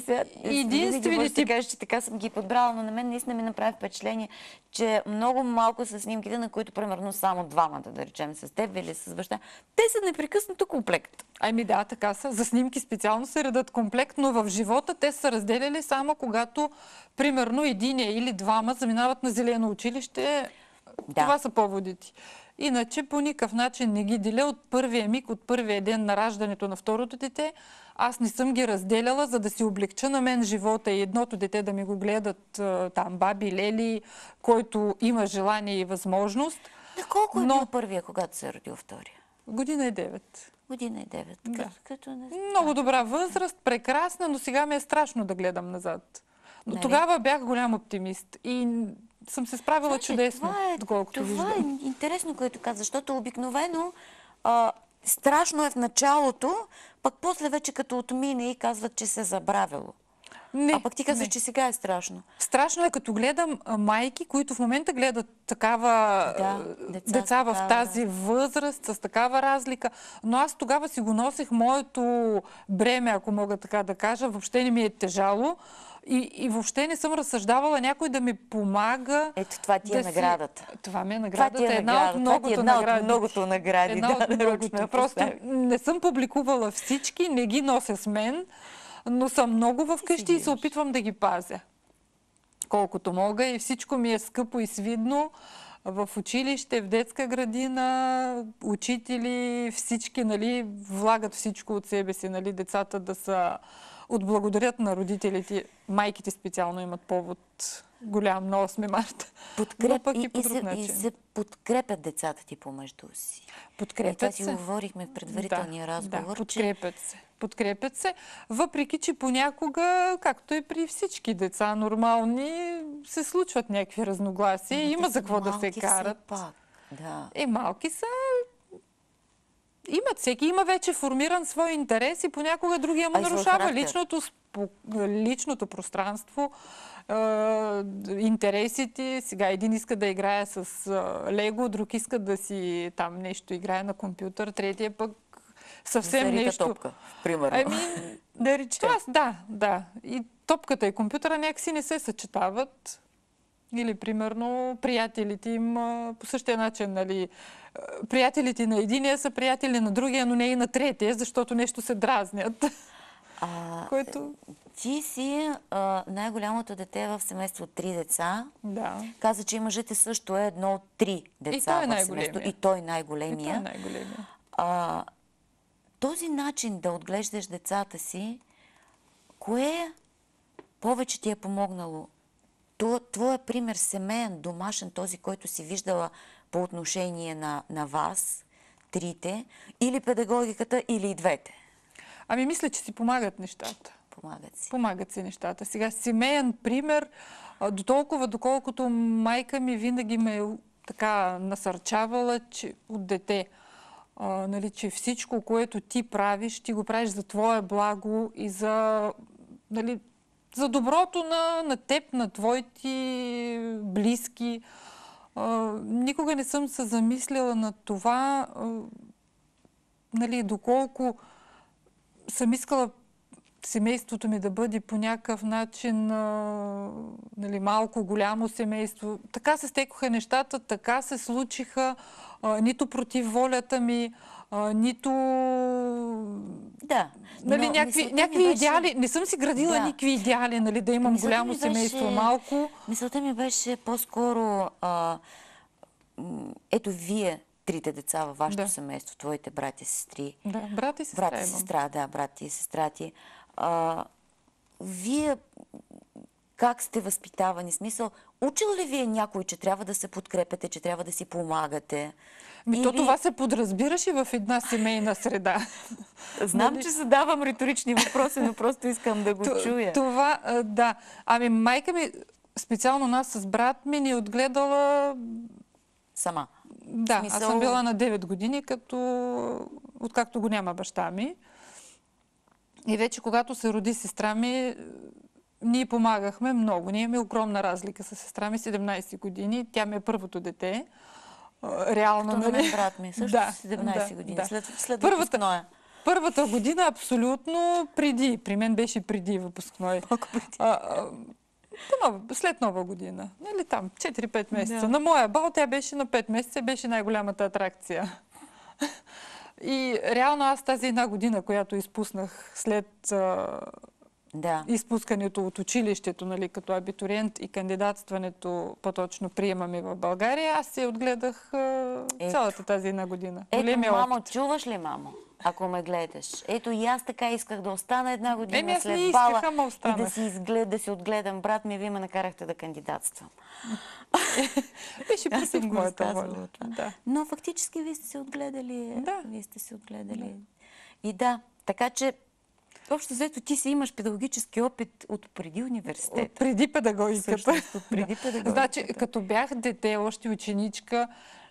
Speaker 2: Сега,
Speaker 3: Единствените-
Speaker 2: да кажеш, че така съм ги подбрала, но на мен наистина ми направи впечатление, че много малко са снимките, на които примерно само двамата, да речем, с теб или с баща. Те са непрекъснато комплект.
Speaker 3: Ами да, така са. За снимки специално се редат комплект, но в живота те са разделяли само когато, примерно, единия или двама заминават на зелено училище.
Speaker 2: Да.
Speaker 3: Това са поводите. Иначе по никакъв начин не ги деля от първия миг, от първия ден на раждането на второто дете. Аз не съм ги разделяла, за да си облегча на мен живота и едното дете да ми го гледат там баби, лели, който има желание и възможност.
Speaker 2: На колко е
Speaker 3: Но-
Speaker 2: бил първия, когато се е родил втория?
Speaker 3: Година и девет.
Speaker 2: Година и девет.
Speaker 3: Да.
Speaker 2: Като, като не...
Speaker 3: Много добра възраст, прекрасна, но сега ми е страшно да гледам назад. Но
Speaker 2: Нали?
Speaker 3: тогава бях голям оптимист и съм се справила
Speaker 2: Значи,
Speaker 3: чудесно,
Speaker 2: това е, това
Speaker 3: виждам.
Speaker 2: е интересно, което каза, защото обикновено а, страшно е в началото, пък после вече като отмине и казват, че се е забравило.
Speaker 3: Не,
Speaker 2: а пък ти казваш, че сега е страшно.
Speaker 3: Страшно е като гледам майки, които в момента гледат такава
Speaker 2: Да, деца
Speaker 3: деца, в
Speaker 2: такава,
Speaker 3: тази възраст, с такава разлика. Но аз тогава си го носех моето бреме, ако мога така да кажа. Въобще не ми е тежало. И, и въобще не съм разсъждавала някой да ми помага.
Speaker 2: Ето това ти е
Speaker 3: да си-
Speaker 2: наградата.
Speaker 3: Това ми е
Speaker 2: Това
Speaker 3: наградата.
Speaker 2: ти е
Speaker 3: една
Speaker 2: награда.
Speaker 3: от
Speaker 2: Това
Speaker 3: многото
Speaker 2: е една
Speaker 3: награди.
Speaker 2: от многото награди.
Speaker 3: Една
Speaker 2: да,
Speaker 3: от многото. Просто не съм публикувала всички, не ги нося с мен, но съм много вкъщи и се
Speaker 2: имаш.
Speaker 3: опитвам да ги пазя. Колкото мога и всичко ми е скъпо и свидно. В училище, в детска градина, учители, всички нали, влагат всичко от себе си. Нали, децата да са отблагодарят на родителите. Майките специално имат повод голям на 8 марта. Но
Speaker 2: Подкреп...
Speaker 3: и,
Speaker 2: и, се, и се подкрепят децата ти помежду си. И това
Speaker 3: Подкрепят
Speaker 2: си
Speaker 3: се.
Speaker 2: говорихме в предварителния
Speaker 3: да,
Speaker 2: разговор,
Speaker 3: Да,
Speaker 2: че
Speaker 3: подкрепят се. Подкрепят се, въпреки че понякога, както и при всички деца нормални, се случват някакви разногласия.
Speaker 2: Ама
Speaker 3: Има за какво да се карат.
Speaker 2: Пак. Да.
Speaker 3: Е, малки са. Имат, всеки има вече формиран свой интерес и понякога другия му
Speaker 2: А
Speaker 3: нарушава личното, личното пространство, интересите. Сега един иска да играе с лего, друг иска да си там нещо играе на компютър, третия пък съвсем
Speaker 2: Зарита
Speaker 3: нещо.
Speaker 2: топка, примерно.
Speaker 3: Ами,
Speaker 2: да речем.
Speaker 3: това, да, да. И топката и компютъра някакси не се съчетават. Или, примерно, приятелите им по същия начин, нали, приятелите на единия са приятели на другия, но не и на третия, защото нещо се дразнят.
Speaker 2: А,
Speaker 3: Което,
Speaker 2: Ти си най-голямото дете в семейство от три деца.
Speaker 3: да.
Speaker 2: Каза, че и мъжете също е едно от три деца
Speaker 3: той е
Speaker 2: в
Speaker 3: най-големия.
Speaker 2: семейство. И той
Speaker 3: И
Speaker 2: най-големия.
Speaker 3: това е най-големия.
Speaker 2: А, този начин да отглеждаш децата си, кое повече ти е помогнало? Твоя пример семейен, домашен, този, който си виждала по отношение на, на вас, трите, или педагогиката, или и двете?
Speaker 3: Ами, мисля, че си помагат нещата.
Speaker 2: Помагат си.
Speaker 3: Помагат си нещата. Сега, семейен пример, до толкова, доколкото майка ми винаги ме е така насърчавала, че от дете, а, нали, че всичко, което ти правиш, ти го правиш за твое благо и за, нали, за доброто на, на теб, на твоите близки. А, никога не съм се замислила на това, а, нали, доколко съм искала семейството ми да бъде по някакъв начин а, нали, малко голямо семейство. Така се стекоха нещата, така се случиха, а, нито против волята ми, а, нито
Speaker 2: Да.
Speaker 3: нали, някакви, някакви
Speaker 2: беше-
Speaker 3: идеали. Не съм си градила
Speaker 2: Да.
Speaker 3: никакви идеали, нали, да имам
Speaker 2: Мисълта
Speaker 3: голямо
Speaker 2: ми
Speaker 3: семейство,
Speaker 2: беше-
Speaker 3: малко.
Speaker 2: Мисълта ми беше по-скоро, ето вие, трите деца във вашето
Speaker 3: Да.
Speaker 2: семейство, твоите брати и сестри,
Speaker 3: Да, брат и сестра
Speaker 2: брат и сестра, да, брат и сестра ти. А, вие как сте възпитавани? Смисъл, учил ли ви е някой, че трябва да се подкрепяте, че трябва да си помагате?
Speaker 3: Ми, то
Speaker 2: Или-
Speaker 3: това се подразбираше в една семейна среда.
Speaker 2: Знам,
Speaker 3: Нали?
Speaker 2: че задавам риторични въпроси, но просто искам да го
Speaker 3: Т-
Speaker 2: чуя.
Speaker 3: Това, да. Ами майка ми, специално нас с брат ми, ни е отгледала...
Speaker 2: Сама.
Speaker 3: Да, аз
Speaker 2: Смисъл-
Speaker 3: съм била на 9 години, като... откакто го няма баща ми. И вече когато се роди сестра ми, ние помагахме много. Ние имаме огромна разлика с сестра ми, 17 години. Тя ми е първото дете. Реално,
Speaker 2: Като на
Speaker 3: нали?
Speaker 2: брат ми, също
Speaker 3: Да,
Speaker 2: 17
Speaker 3: да,
Speaker 2: години.
Speaker 3: да.
Speaker 2: След, след
Speaker 3: Първата-
Speaker 2: выпускноя.
Speaker 3: Първата година абсолютно преди. При мен беше преди выпускной.
Speaker 2: Малко преди.
Speaker 3: А, а, нова, след нова година. Нали там, 4-5 месеца.
Speaker 2: Да.
Speaker 3: На моя бал тя беше на 5 месеца, беше най-голямата атракция. И реално аз тази една година, която изпуснах след а,
Speaker 2: Да.
Speaker 3: изпускането от училището, нали, като абитуриент и кандидатстването, по-точно приема ми в България, аз се отгледах а, цялата тази една година.
Speaker 2: Ето, мамо, чуваш ли, мамо? Ако ме гледаш. Ето и аз така исках да остана една година
Speaker 3: Еми,
Speaker 2: след
Speaker 3: не исках,
Speaker 2: бала
Speaker 3: ама
Speaker 2: и да си, изглед, да си отгледам брат ми. Вие ме накарахте да кандидатствам.
Speaker 3: Беше против моята воля. Да.
Speaker 2: Но фактически вие сте се отгледали.
Speaker 3: Да.
Speaker 2: Вие сте се отгледали. И да, така че Общо взето ти си имаш педагогически опит от преди университета.
Speaker 3: От преди педагогиката.
Speaker 2: Всъщност, от преди
Speaker 3: Да.
Speaker 2: педагогиката.
Speaker 3: Значи, като бях дете, още ученичка,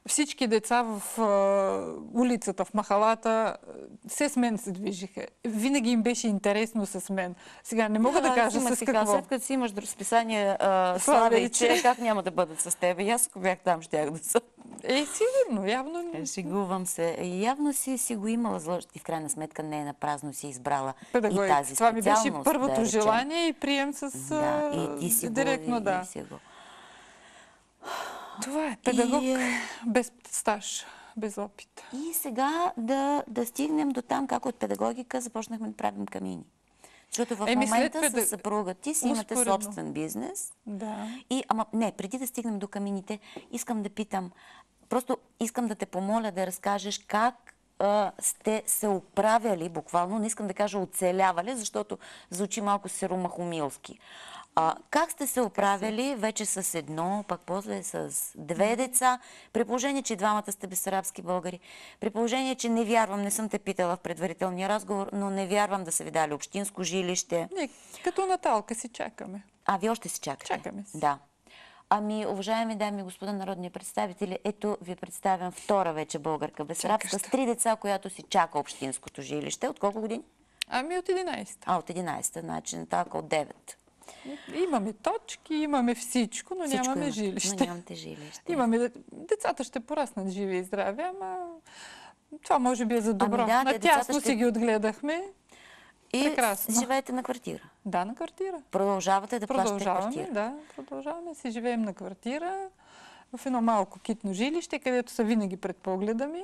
Speaker 3: всички деца в а, улицата, в махалата, се с мен се движиха. Винаги им беше интересно с мен. Сега не мога да,
Speaker 2: аз
Speaker 3: кажа с
Speaker 2: така,
Speaker 3: какво.
Speaker 2: След като си имаш разписание а,
Speaker 3: Славейче.
Speaker 2: славейче, как няма да бъдат с теб? И аз ако бях там, щях да съм.
Speaker 3: Е, сигурно, явно.
Speaker 2: Е, Шегувам се. И Явно си, си го имала зло и в крайна сметка не е на празно си избрала и тази
Speaker 3: Това ми беше първото
Speaker 2: да
Speaker 3: желание и прием с...
Speaker 2: Да, и ти си
Speaker 3: директно,
Speaker 2: го,
Speaker 3: да.
Speaker 2: И си го.
Speaker 3: Това е педагог
Speaker 2: И, е,
Speaker 3: без стаж, без опит.
Speaker 2: И сега да, да стигнем до там, как от педагогика започнахме да правим камини. Защото в
Speaker 3: след
Speaker 2: момента
Speaker 3: педа-
Speaker 2: с съпруга ти си имате
Speaker 3: Успоредно.
Speaker 2: собствен бизнес.
Speaker 3: Да.
Speaker 2: И, ама не, преди да стигнем до камините, искам да питам, просто искам да те помоля да разкажеш как а, сте се оправяли, буквално, не искам да кажа оцелявали, защото звучи малко сиромахомилски. А, как сте се оправили вече с едно, пък после с две деца, при положение, че двамата сте безарабски българи, при положение, че не вярвам, не съм те питала в предварителния разговор, но не вярвам да са ви дали общинско жилище.
Speaker 3: Не, като Наталка си чакаме.
Speaker 2: А, вие още си чакате?
Speaker 3: Чакаме си.
Speaker 2: Да. Ами, уважаеми дами и господа народни представители, ето ви представям втора вече българка безрабска с три деца, която си чака общинското жилище. От колко години?
Speaker 3: Ами от 11.
Speaker 2: А, от 11-та, значи така от 9.
Speaker 3: Имаме точки, имаме всичко, но
Speaker 2: Всичко
Speaker 3: нямаме
Speaker 2: имате,
Speaker 3: жилище.
Speaker 2: Но нямате жилище.
Speaker 3: Имаме, де- децата ще пораснат живи и здрави, ама това може би е за добро.
Speaker 2: Ами да,
Speaker 3: На тясно
Speaker 2: ще-
Speaker 3: си ги отгледахме.
Speaker 2: И
Speaker 3: прекрасно.
Speaker 2: живеете на квартира.
Speaker 3: Да, на квартира.
Speaker 2: Продължавате да плащате
Speaker 3: Продължаваме,
Speaker 2: квартира.
Speaker 3: да, продължаваме да си живеем на квартира в едно малко китно жилище, където са винаги пред погледа ми.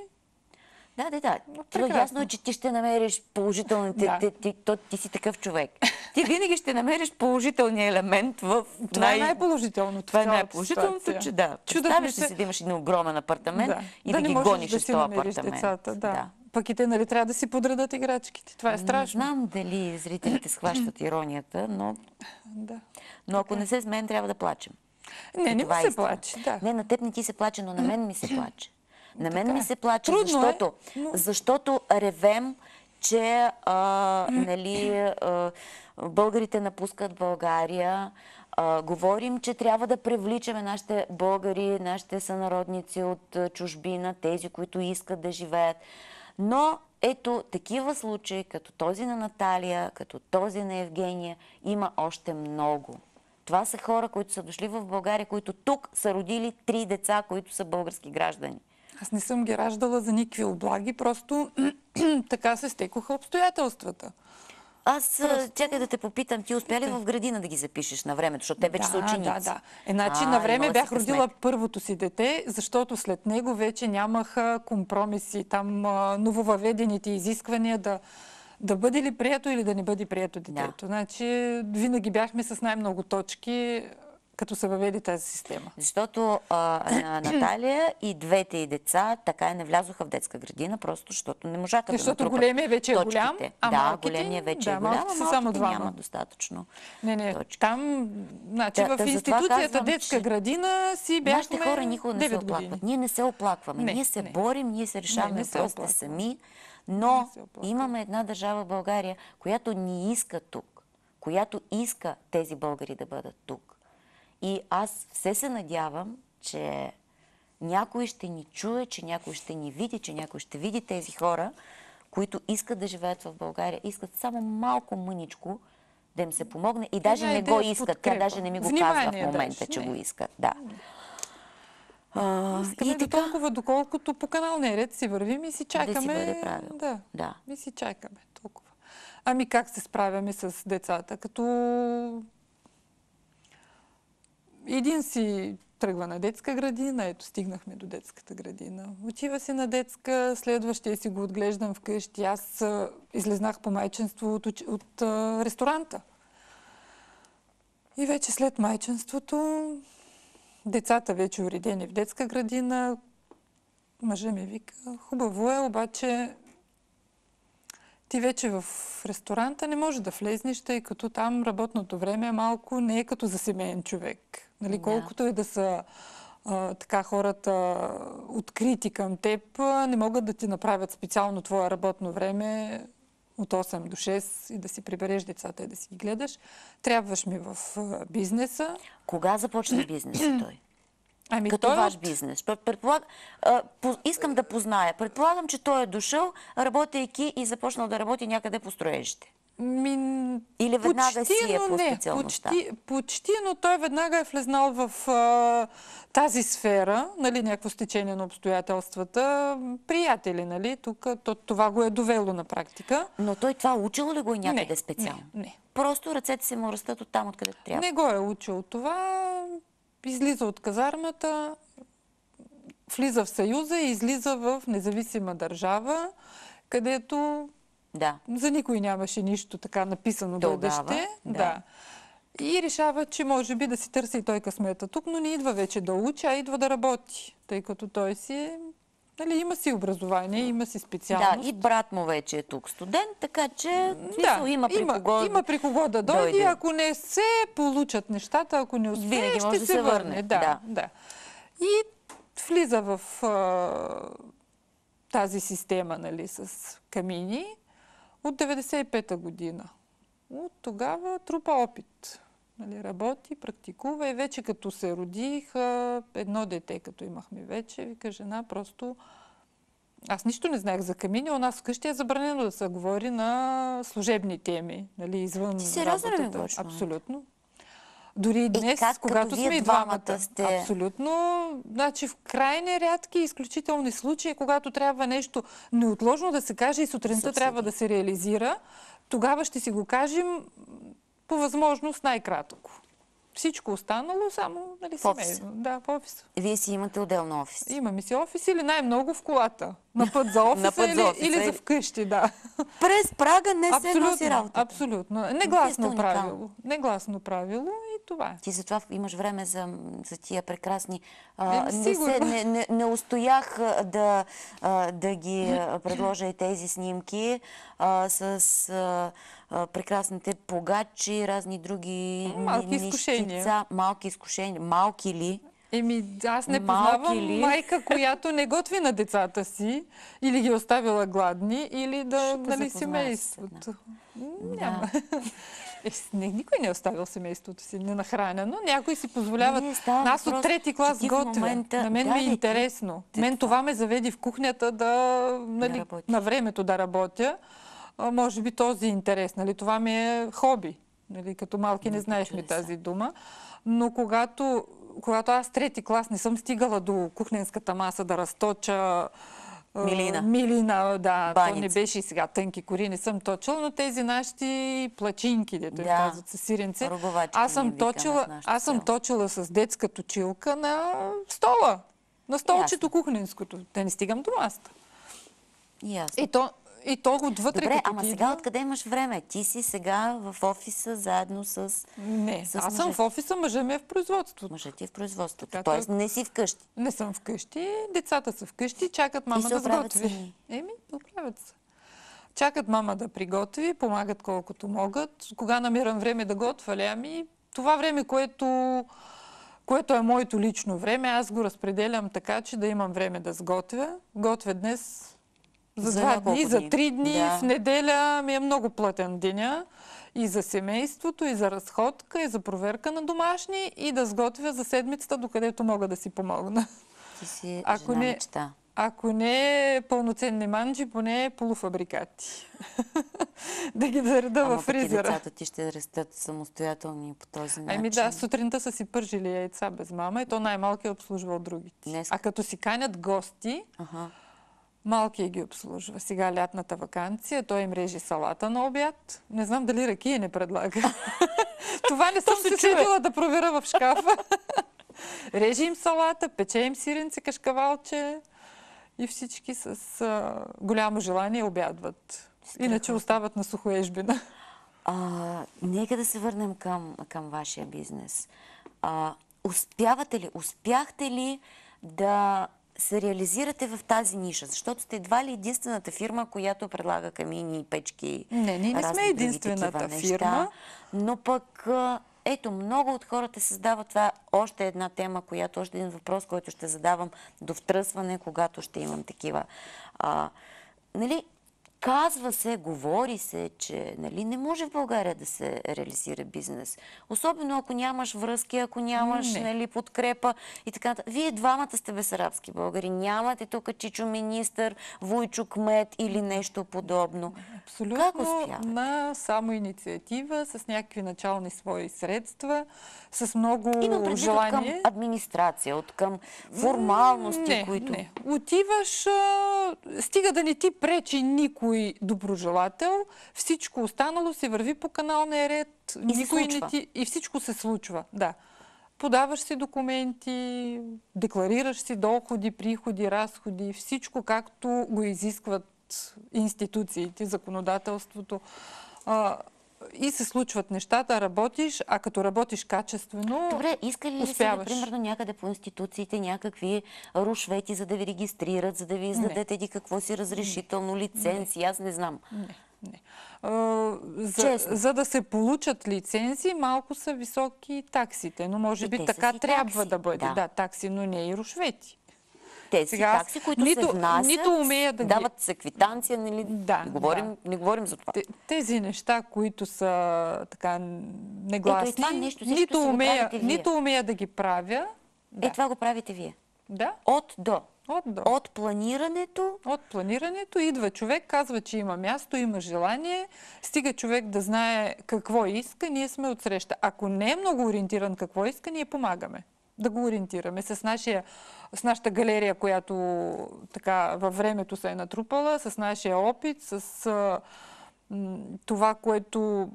Speaker 2: Да, да, да.
Speaker 3: Но
Speaker 2: То ясно е, че ти ще намериш положителните...
Speaker 3: Да.
Speaker 2: Ти, ти, то, ти си такъв човек. Ти винаги ще намериш положителния елемент в
Speaker 3: Това
Speaker 2: най...
Speaker 3: е най-положителното.
Speaker 2: Това е най-положителното, че да. Представяш
Speaker 3: се-
Speaker 2: си, да имаш един огромен апартамент
Speaker 3: да.
Speaker 2: и
Speaker 3: да,
Speaker 2: да,
Speaker 3: не
Speaker 2: ги гониш
Speaker 3: да си
Speaker 2: този апартамент.
Speaker 3: децата. Да. Пък и те, нали, трябва да си подредат играчките. Това е
Speaker 2: Не
Speaker 3: страшно.
Speaker 2: знам дали зрителите схващат иронията, но,
Speaker 3: Да.
Speaker 2: но ако не се смеем, трябва да плачем.
Speaker 3: Не, не
Speaker 2: Това
Speaker 3: ми
Speaker 2: е
Speaker 3: се плаче. Да.
Speaker 2: Не, на теб не ти се плаче, но на мен ми се плаче. На мен
Speaker 3: Така
Speaker 2: ми
Speaker 3: е.
Speaker 2: се плаче,
Speaker 3: Трудно е,
Speaker 2: защото,
Speaker 3: но-
Speaker 2: защото ревем, че а, нали, а, българите напускат България. А, говорим, че трябва да привличаме нашите българи, нашите сънародници от чужбина, тези, които искат да живеят. Но ето такива случаи, като този на Наталия, като този на Евгения, има още много. Това са хора, които са дошли в България, които тук са родили три деца, които са български граждани.
Speaker 3: Аз не съм ги раждала за никакви облаги, просто така се стекоха обстоятелствата.
Speaker 2: Аз Просто... чакай да те попитам, ти успя ли в градина да ги запишеш на времето, защото те вече
Speaker 3: да,
Speaker 2: са ученици?
Speaker 3: Да, да. Еначе на време бях родила първото си дете, защото след него вече нямаха компромиси, там нововъведените изисквания да да бъде ли прието или да не бъде прието детето. Да. Значи, винаги бяхме с най-много точки като се въведи тази система.
Speaker 2: Защото а, на Наталия и двете и деца така и не влязоха в детска градина, просто защото не можаха
Speaker 3: защото
Speaker 2: да
Speaker 3: големия вече е
Speaker 2: точките.
Speaker 3: голям, а
Speaker 2: да,
Speaker 3: малките,
Speaker 2: големия вече
Speaker 3: да,
Speaker 2: е голям, а
Speaker 3: само двама.
Speaker 2: няма достатъчно
Speaker 3: Не, не,
Speaker 2: точки.
Speaker 3: там, значи
Speaker 2: да,
Speaker 3: в институцията казвам, детска че... градина си бяхме
Speaker 2: Нашите хора никога не се оплакват.
Speaker 3: Години.
Speaker 2: Ние не се оплакваме. Не, ние се не. борим, ние се решаваме въпросите сами, но имаме една държава България, която ни иска тук, която иска тези българи да бъдат тук. И аз все се надявам, че някой ще ни чуе, че някой ще ни види, че някой ще види тези хора, които искат да живеят в България, искат само малко мъничко да им се помогне и даже не го искат. Тя даже не ми го казва в момента, че го искат. Да.
Speaker 3: А, Искаме и така... толкова, доколкото по каналния ред си вървим и си чакаме. Да
Speaker 2: си бъде правил.
Speaker 3: Да.
Speaker 2: да.
Speaker 3: И си чакаме толкова. Ами как се справяме с децата? Като един си тръгва на детска градина, ето стигнахме до детската градина. Отива си на детска, следващия си го отглеждам вкъщи. Аз излезнах по майчинство от, от, ресторанта. И вече след майчинството, децата вече уредени в детска градина, мъжа ми вика, хубаво е, обаче ти вече в ресторанта не можеш да влезнеш, тъй като там работното време е малко, не е като за семейен човек. Нали, да. Колкото и да са а, така хората открити към теб, не могат да ти направят специално твое работно време от 8 до 6 и да си прибереш децата и да си ги гледаш. Трябваш ми в бизнеса.
Speaker 2: Кога започна бизнеса той?
Speaker 3: Ами
Speaker 2: като
Speaker 3: той
Speaker 2: ваш
Speaker 3: от...
Speaker 2: бизнес. Предполаг... А, по... Искам да позная. Предполагам, че той е дошъл, работейки и започнал да работи някъде по строежите.
Speaker 3: Ми...
Speaker 2: Или веднага
Speaker 3: почти,
Speaker 2: си е по
Speaker 3: не? Почти, почти, но той веднага е влезнал в а, тази сфера, нали, някакво стечение на обстоятелствата. Приятели, нали, тук то, това го е довело на практика.
Speaker 2: Но той това учил ли го и някъде
Speaker 3: не,
Speaker 2: специално?
Speaker 3: Не, не.
Speaker 2: Просто ръцете се му растат от там, откъдето трябва?
Speaker 3: Не го е учил това излиза от казармата, влиза в Съюза и излиза в независима държава, където
Speaker 2: да.
Speaker 3: за никой нямаше нищо така написано
Speaker 2: Тогава,
Speaker 3: бъдеще.
Speaker 2: Да.
Speaker 3: да. И решава, че може би да си търси и той късмета тук, но не идва вече да учи, а идва да работи, тъй като той си е Нали, има си образование, има си специалност.
Speaker 2: Да, и брат му вече е тук студент, така че смисъл,
Speaker 3: да,
Speaker 2: има при
Speaker 3: има,
Speaker 2: кого
Speaker 3: има при кого да дойде. дойде. Ако не се получат нещата, ако не успее,
Speaker 2: Винаги
Speaker 3: ще
Speaker 2: може
Speaker 3: се,
Speaker 2: се
Speaker 3: върне.
Speaker 2: върне.
Speaker 3: Да,
Speaker 2: да.
Speaker 3: да. И влиза в а, тази система нали, с камини от 95-та година. От тогава трупа опит. Нали, работи, практикува и вече като се родих, едно дете, като имахме вече, вика жена, просто аз нищо не знаех за камини. У нас вкъщи е забранено да се говори на служебни теми, нали, извън
Speaker 2: Ти сериозно
Speaker 3: работата. Абсолютно. Дори и днес,
Speaker 2: как,
Speaker 3: когато сме и двамата.
Speaker 2: Сте...
Speaker 3: Абсолютно. Значи в крайне рядки изключителни случаи, когато трябва нещо неотложно да се каже и сутринта
Speaker 2: Съвседи.
Speaker 3: трябва да се реализира, тогава ще си го кажем по възможност най-кратко. Всичко останало само нали,
Speaker 2: в
Speaker 3: семейно. Да, в офиса.
Speaker 2: Вие си имате отделно офис.
Speaker 3: Имаме си офис или най-много в колата. На път за офиса,
Speaker 2: път за
Speaker 3: или,
Speaker 2: офиса,
Speaker 3: или
Speaker 2: или-
Speaker 3: за вкъщи, да.
Speaker 2: През прага не се носи работа.
Speaker 3: абсолютно. Негласно правило. Негласно правило и това.
Speaker 2: Ти затова имаш време за, за тия прекрасни. А,
Speaker 3: Еми,
Speaker 2: не, се,
Speaker 3: сигурно.
Speaker 2: не, не, не устоях да, а, да ги предложа и тези снимки а, с а, а, прекрасните погачи, разни други
Speaker 3: Малки
Speaker 2: ни-
Speaker 3: изкушения.
Speaker 2: малки изкушения. Малки ли?
Speaker 3: Еми, аз не
Speaker 2: Малки
Speaker 3: познавам
Speaker 2: ли?
Speaker 3: майка, която не готви на децата си или ги е оставила гладни, или да,
Speaker 2: Ще
Speaker 3: нали, семейството. М, Няма. Е, не, никой не е оставил семейството си ненахранено. Някой си позволяват.
Speaker 2: Не, става
Speaker 3: Аз от трети клас готвя.
Speaker 2: момента-
Speaker 3: На мен
Speaker 2: Да,
Speaker 3: ми е интересно.
Speaker 2: ти
Speaker 3: мен
Speaker 2: това-
Speaker 3: ме заведи в кухнята да, нали, на времето да работя. А, може би този интерес. Нали, това ми е хоби. Нали, като малки не
Speaker 2: Много
Speaker 3: знаехме тази дума. Но когато, когато аз трети клас не съм стигала до кухненската маса да разточа
Speaker 2: Милина.
Speaker 3: Милина, да. То не
Speaker 2: Баница.
Speaker 3: беше и сега тънки кори, не съм точила, но тези наши плачинки, дето им
Speaker 2: Да.
Speaker 3: казват с сиренце. Аз съм, точила, аз съм точила с детска точилка на стола. На столчето кухненското. Да не стигам до масата.
Speaker 2: Ясно.
Speaker 3: И то, и то отвътре
Speaker 2: Добре, ама сега откъде имаш време? Ти си сега в офиса заедно с
Speaker 3: Не,
Speaker 2: с
Speaker 3: аз съм в офиса, мъжа ми е в производството.
Speaker 2: мъжа ти в производството.
Speaker 3: Така,
Speaker 2: Тоест не си вкъщи.
Speaker 3: Не съм вкъщи, децата са вкъщи, чакат мама да сготви.
Speaker 2: сами.
Speaker 3: Еми, оправят се. Чакат мама да приготви, помагат колкото могат. Кога намирам време да готвя ли? Ами, това време, което, което е моето лично време, аз го разпределям така, че да имам време да сготвя. Готвя днес за,
Speaker 2: За
Speaker 3: два
Speaker 2: няколко
Speaker 3: дни, за
Speaker 2: дни.
Speaker 3: три дни.
Speaker 2: Да.
Speaker 3: В неделя ми е много плътен деня. И за семейството, и за разходка, и за проверка на домашни, и да сготвя за седмицата, докъдето мога да си помогна.
Speaker 2: Ти си
Speaker 3: Ако
Speaker 2: жена
Speaker 3: не-
Speaker 2: мечта.
Speaker 3: Ако не е пълноценни манджи, поне полуфабрикати. да ги зареда
Speaker 2: Ама
Speaker 3: във фризера.
Speaker 2: децата ти ще растат самостоятелни по този начин.
Speaker 3: Ами да, сутринта са си пържили яйца без мама и то най-малкият обслужва от другите.
Speaker 2: Днес-
Speaker 3: А като си канят гости,
Speaker 2: Ага.
Speaker 3: Малкият ги обслужва. Сега лятната вакансия, той им реже салата на обяд. Не знам дали ракия не предлага. Това не съм
Speaker 2: се
Speaker 3: се
Speaker 2: чуе.
Speaker 3: чудила да проверя в шкафа. Реже им салата, пече им сиренце, кашкавалче и всички с а, голямо желание обядват. Иначе
Speaker 2: Страхотно.
Speaker 3: остават на сухоежбина.
Speaker 2: А, нека да се върнем към, към вашия бизнес. А, успявате ли, успяхте ли да се реализирате в тази ниша? Защото сте едва ли единствената фирма, която предлага камини, печки.
Speaker 3: Не, ние не сме единствената
Speaker 2: такива
Speaker 3: фирма.
Speaker 2: Неща, но пък, ето, много от хората се задават това. Още една тема, която, още един въпрос, който ще задавам до втръсване, когато ще имам такива. А, нали, Казва се, говори се, че нали, не може в България да се реализира бизнес. Особено ако нямаш връзки, ако нямаш
Speaker 3: Не.
Speaker 2: нали, подкрепа и така. Вие двамата сте безарабски българи. Нямате тук Чичо министър, Войчо кмет или нещо подобно.
Speaker 3: Абсолютно
Speaker 2: Как успявате?
Speaker 3: на само инициатива, с някакви начални свои средства, с много
Speaker 2: Има предвид от към
Speaker 3: желание.
Speaker 2: администрация, от към формалности,
Speaker 3: не,
Speaker 2: които...
Speaker 3: Не. Отиваш, стига да не ти пречи никой доброжелател, всичко останало се върви по каналния ред.
Speaker 2: се
Speaker 3: никой не ти, и всичко се случва, да. Подаваш си документи, декларираш си доходи, приходи, разходи, всичко както го изискват институциите, законодателството. А, и се случват нещата, работиш, а като работиш качествено,
Speaker 2: Добре, искали ли
Speaker 3: успяваш.
Speaker 2: примерно, някъде по институциите някакви рушвети, за да ви регистрират, за да ви издадат еди какво си разрешително, лицензи, аз не знам.
Speaker 3: Не, не. За, за да се получат лицензии, малко са високи таксите, но може
Speaker 2: И
Speaker 3: би така
Speaker 2: си
Speaker 3: трябва
Speaker 2: такси,
Speaker 3: да бъде.
Speaker 2: да.
Speaker 3: Да. такси, но не и рушвети.
Speaker 2: Те си
Speaker 3: Сега
Speaker 2: такси, които
Speaker 3: нито-
Speaker 2: се внасят,
Speaker 3: нито умея да ги-
Speaker 2: дават се квитанция, нали?
Speaker 3: Да,
Speaker 2: не, говорим,
Speaker 3: да.
Speaker 2: не говорим за това.
Speaker 3: Те- Тези неща, които са така негласни,
Speaker 2: това нещо
Speaker 3: нито, умея, нито умея да ги правя. Да.
Speaker 2: Е, това го правите вие.
Speaker 3: да.
Speaker 2: От до.
Speaker 3: От до.
Speaker 2: От планирането
Speaker 3: От планирането идва човек, казва, че има място, има желание, стига човек да знае какво иска, ние сме отсреща. Ако не е много ориентиран какво иска, ние помагаме да го ориентираме с, нашия, с нашата галерия, която така във времето се е натрупала, с нашия опит, с а, това, което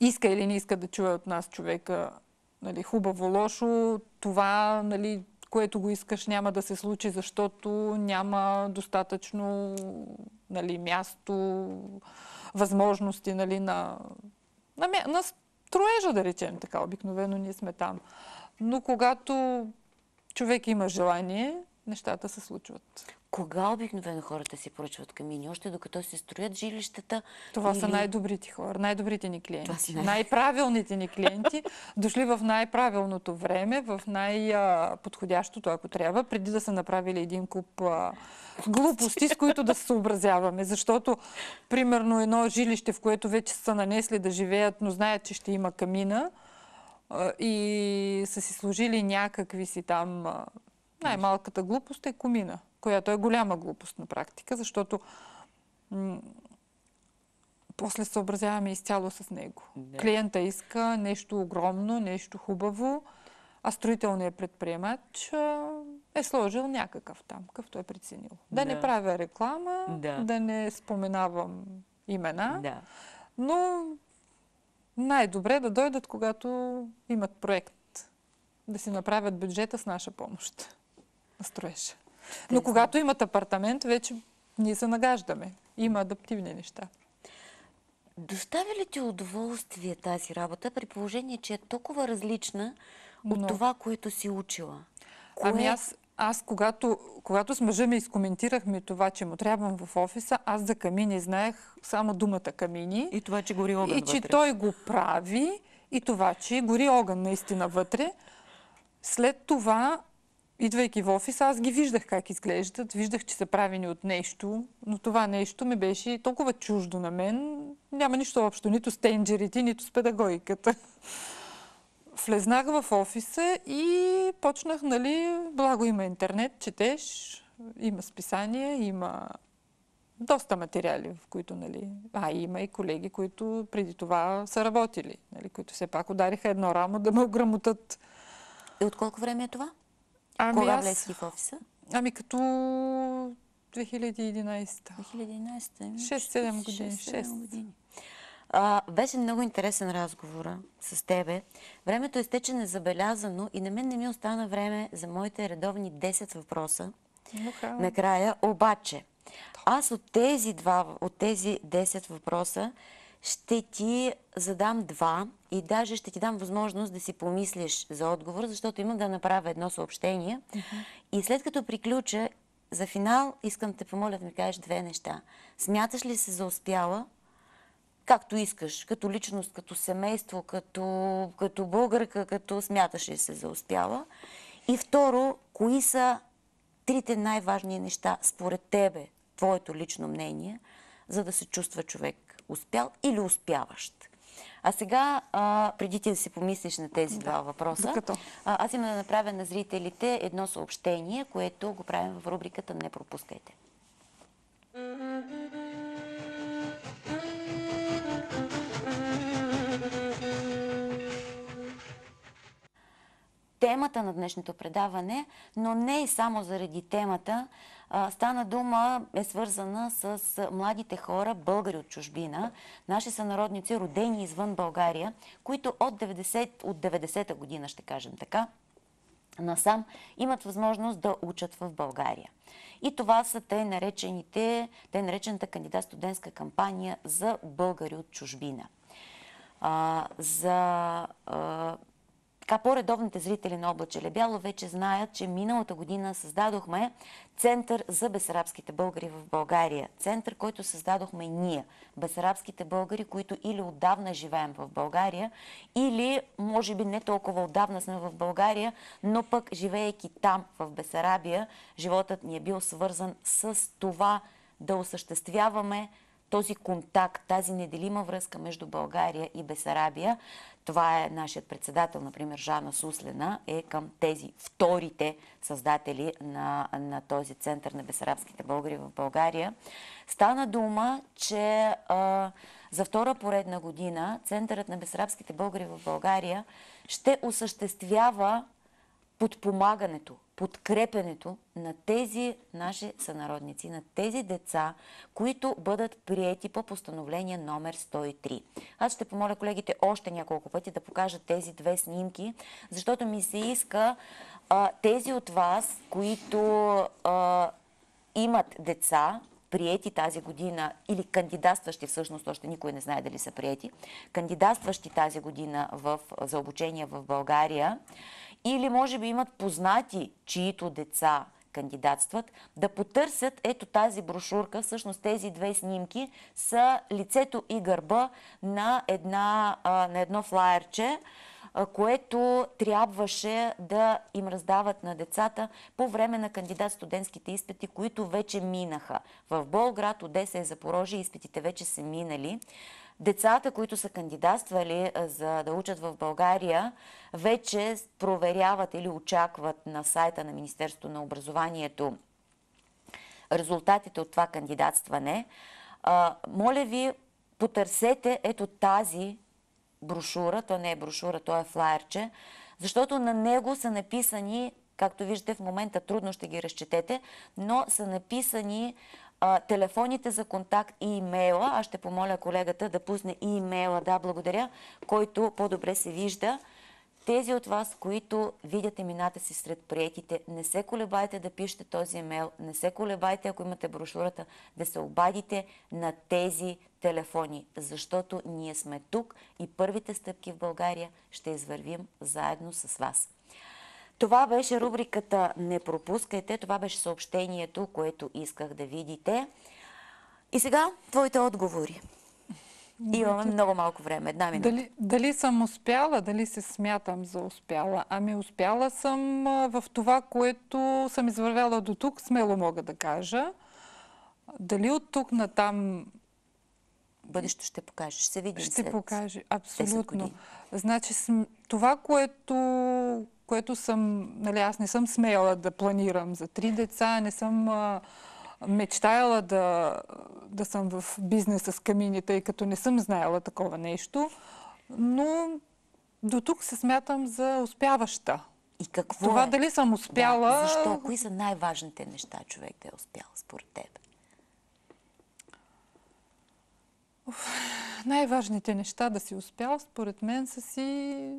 Speaker 3: иска или не иска да чуе от нас човека, нали, хубаво, лошо, това, нали, което го искаш, няма да се случи, защото няма достатъчно нали, място, възможности нали, на, на, на строежа, да речем така. Обикновено ние сме там. Но когато човек има желание, нещата се случват.
Speaker 2: Кога обикновено хората си поръчват камини? Още докато се строят жилищата?
Speaker 3: Това
Speaker 2: или...
Speaker 3: са най-добрите хора, най-добрите ни клиенти.
Speaker 2: Най-
Speaker 3: Най-правилните ни клиенти, дошли в най-правилното време, в най-подходящото, ако трябва, преди да са направили един куп а, глупости, с които да се съобразяваме. Защото, примерно, едно жилище, в което вече са нанесли да живеят, но знаят, че ще има камина, и са си сложили някакви си там... Най-малката глупост е комина, която е голяма глупост на практика, защото после съобразяваме изцяло с него.
Speaker 2: Да.
Speaker 3: Клиента иска нещо огромно, нещо хубаво, а строителният предприемач е сложил някакъв там, какъвто е преценил. Да, не
Speaker 2: Да.
Speaker 3: правя реклама,
Speaker 2: Да.
Speaker 3: да не споменавам имена,
Speaker 2: Да.
Speaker 3: но най-добре да дойдат, когато имат проект. Да си направят бюджета с наша помощ. На строежа. Но когато имат апартамент, вече ние се нагаждаме. Има адаптивни неща.
Speaker 2: Доставя ли ти удоволствие тази работа, при положение, че е толкова различна от
Speaker 3: Много.
Speaker 2: това, което си учила? Кое...
Speaker 3: Ами аз, аз когато, когато с мъжа ми изкоментирахме това, че му трябвам в офиса, аз за камини знаех само думата камини.
Speaker 2: И това, че гори огън
Speaker 3: и че
Speaker 2: вътре.
Speaker 3: той го прави и това, че гори огън наистина вътре. След това, идвайки в офис, аз ги виждах как изглеждат, виждах, че са правени от нещо, но това нещо ми беше толкова чуждо на мен. Няма нищо общо, нито с тенджерите, нито с педагогиката. Влезнах в офиса и почнах, нали, благо има интернет, четеш, има списания, има доста материали, в които, нали, а има и колеги, които преди това са работили, нали, които все пак удариха едно рамо да ме ограмотат.
Speaker 2: И от колко време е това?
Speaker 3: Ами
Speaker 2: Кога
Speaker 3: аз-
Speaker 2: влезти в офиса?
Speaker 3: Ами като 2011.
Speaker 2: 2011.
Speaker 3: Шест-седем години,
Speaker 2: 6-7
Speaker 3: шест.
Speaker 2: години. А, беше много интересен разговора с тебе. Времето изтече незабелязано и на мен не ми остана време за моите редовни 10 въпроса.
Speaker 3: Нуха.
Speaker 2: Накрая, обаче, аз от тези, два, от тези 10 въпроса ще ти задам два и даже ще ти дам възможност да си помислиш за отговор, защото имам да направя едно съобщение. И след като приключа, за финал искам да те помоля да ми кажеш две неща. Смяташ ли се за успяла както искаш, като личност, като семейство, като, като българка, като смяташ ли се за успяла. И второ, кои са трите най-важни неща според тебе, твоето лично мнение, за да се чувства човек успял или успяващ. А сега, а, преди ти да си помислиш на тези два въпроса,
Speaker 3: докато.
Speaker 2: а, аз имам да направя на зрителите едно съобщение, което го правим в рубриката Не пропускайте. Темата на днешното предаване, но не и само заради темата. Стана дума, е свързана с младите хора, българи от чужбина, наши сънародници, родени извън България, които от 90, от 90-та година, ще кажем така, насам имат възможност да учат в България. И това са те наречените, те наречената кандидат студентска кампания за българи от чужбина. А, за а, така по-редовните зрители на Облачеле Бяло вече знаят, че миналата година създадохме Център за бесарабските българи в България. Център, който създадохме ние, бесарабските българи, които или отдавна живеем в България, или може би не толкова отдавна сме в България, но пък живеейки там, в Бесарабия, животът ни е бил свързан с това да осъществяваме този контакт, тази неделима връзка между България и Бесарабия. Това е нашият председател, например, Жана Суслена, е към тези вторите създатели на, на този център на бесарабските българи в България. Стана дума, че а, за втора поредна година Центърът на бесарабските българи в България ще осъществява подпомагането, подкрепенето на тези наши сънародници, на тези деца, които бъдат приети по постановление номер 103. Аз ще помоля колегите още няколко пъти да покажат тези две снимки, защото ми се иска а, тези от вас, които а, имат деца, приети тази година или кандидатстващи, всъщност още никой не знае дали са приети, кандидатстващи тази година в, за обучение в България, или може би имат познати, чието деца кандидатстват, да потърсят ето тази брошурка, всъщност тези две снимки са лицето и гърба на, една, на едно флаерче, което трябваше да им раздават на децата по време на кандидат студентските изпити, които вече минаха. В Болград, Одеса и Запорожие изпитите вече са минали. Децата, които са кандидатствали за да учат в България, вече проверяват или очакват на сайта на Министерството на образованието резултатите от това кандидатстване. моля ви, потърсете ето тази брошура, то не е брошура, то е флаерче, защото на него са написани, както виждате в момента трудно ще ги разчетете, но са написани телефоните за контакт и имейла. Аз ще помоля колегата да пусне и имейла, да, благодаря, който по-добре се вижда. Тези от вас, които видят имената си сред приетите, не се колебайте да пишете този имейл, не се колебайте, ако имате брошурата, да се обадите на тези телефони, защото ние сме тук и първите стъпки в България ще извървим заедно с вас. Това беше рубриката Не пропускайте, това беше съобщението, което исках да видите. И сега твоите отговори. Имаме много малко време, една минута.
Speaker 3: Дали, дали съм успяла, дали се смятам за успяла? Ами успяла съм в това, което съм извървяла до тук, смело мога да кажа. Дали от тук на там
Speaker 2: бъдещето ще покаже. Ще се видим
Speaker 3: Ще
Speaker 2: след
Speaker 3: покаже, абсолютно. Значи това, което, което съм, нали, аз не съм смела да планирам за три деца, не съм а, мечтаяла да, да съм в бизнеса с камини, тъй като не съм знаела такова нещо, но до тук се смятам за успяваща.
Speaker 2: И какво
Speaker 3: Това
Speaker 2: е?
Speaker 3: дали съм успяла...
Speaker 2: Да, защо? Кои са най-важните неща човек да е успял според теб?
Speaker 3: Най-важните неща да си успял, според мен, са си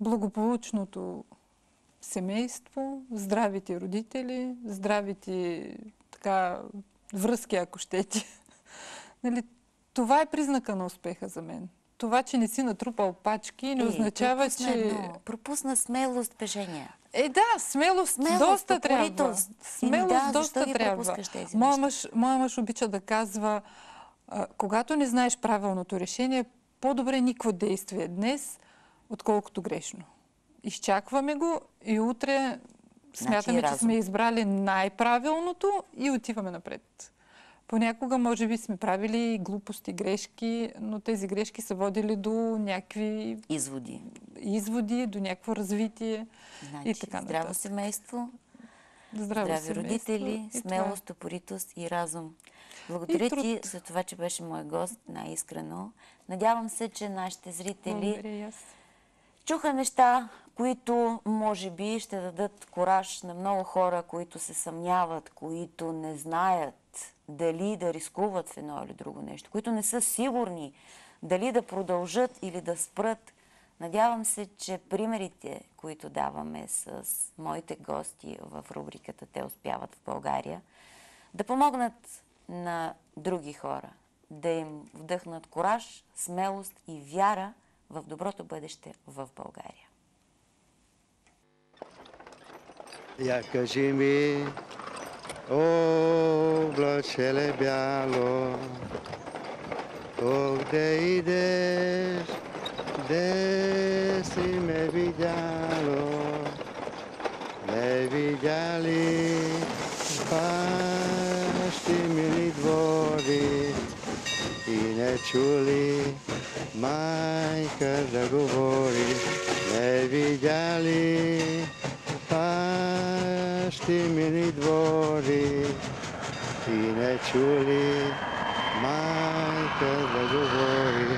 Speaker 3: благополучното семейство, здравите родители, здравите така, връзки, ако щете. нали, това е признака на успеха за мен. Това, че не си натрупал пачки, не е, означава, че...
Speaker 2: Едно. Пропусна смелост, пежения.
Speaker 3: Е, да, смелост, смелост доста трябва. Смелост да, доста трябва. Моя мъж, моя мъж обича да казва, а, когато не знаеш правилното решение, по-добре никакво действие днес, отколкото грешно. Изчакваме го и утре смятаме, значи, че сме избрали най-правилното и отиваме напред. Понякога, може би, сме правили глупости, грешки, но тези грешки са водили до някакви...
Speaker 2: Изводи.
Speaker 3: Изводи, до някакво развитие
Speaker 2: значи, и така здраво нататък. семейство, здраво здрави семейство, родители, смелост, упоритост и разум. Благодаря ти за това, че беше мой гост, най-искрено. Надявам се, че нашите зрители чуха неща, които може би ще дадат кораж на много хора, които се съмняват, които не знаят дали да рискуват в едно или друго нещо, които не са сигурни дали да продължат или да спрат. Надявам се, че примерите, които даваме с моите гости в рубриката Те успяват в България, да помогнат на други хора, да им вдъхнат кораж, смелост и вяра в доброто бъдеще в България.
Speaker 1: Я кажи ми, oblačele bjalo, o gde ideš, gde si me vidjalo, me vidjali, paš ti mili dvori, i ne čuli, majka da govori, me vidjali, пащи мили двори и не чули майка да говори.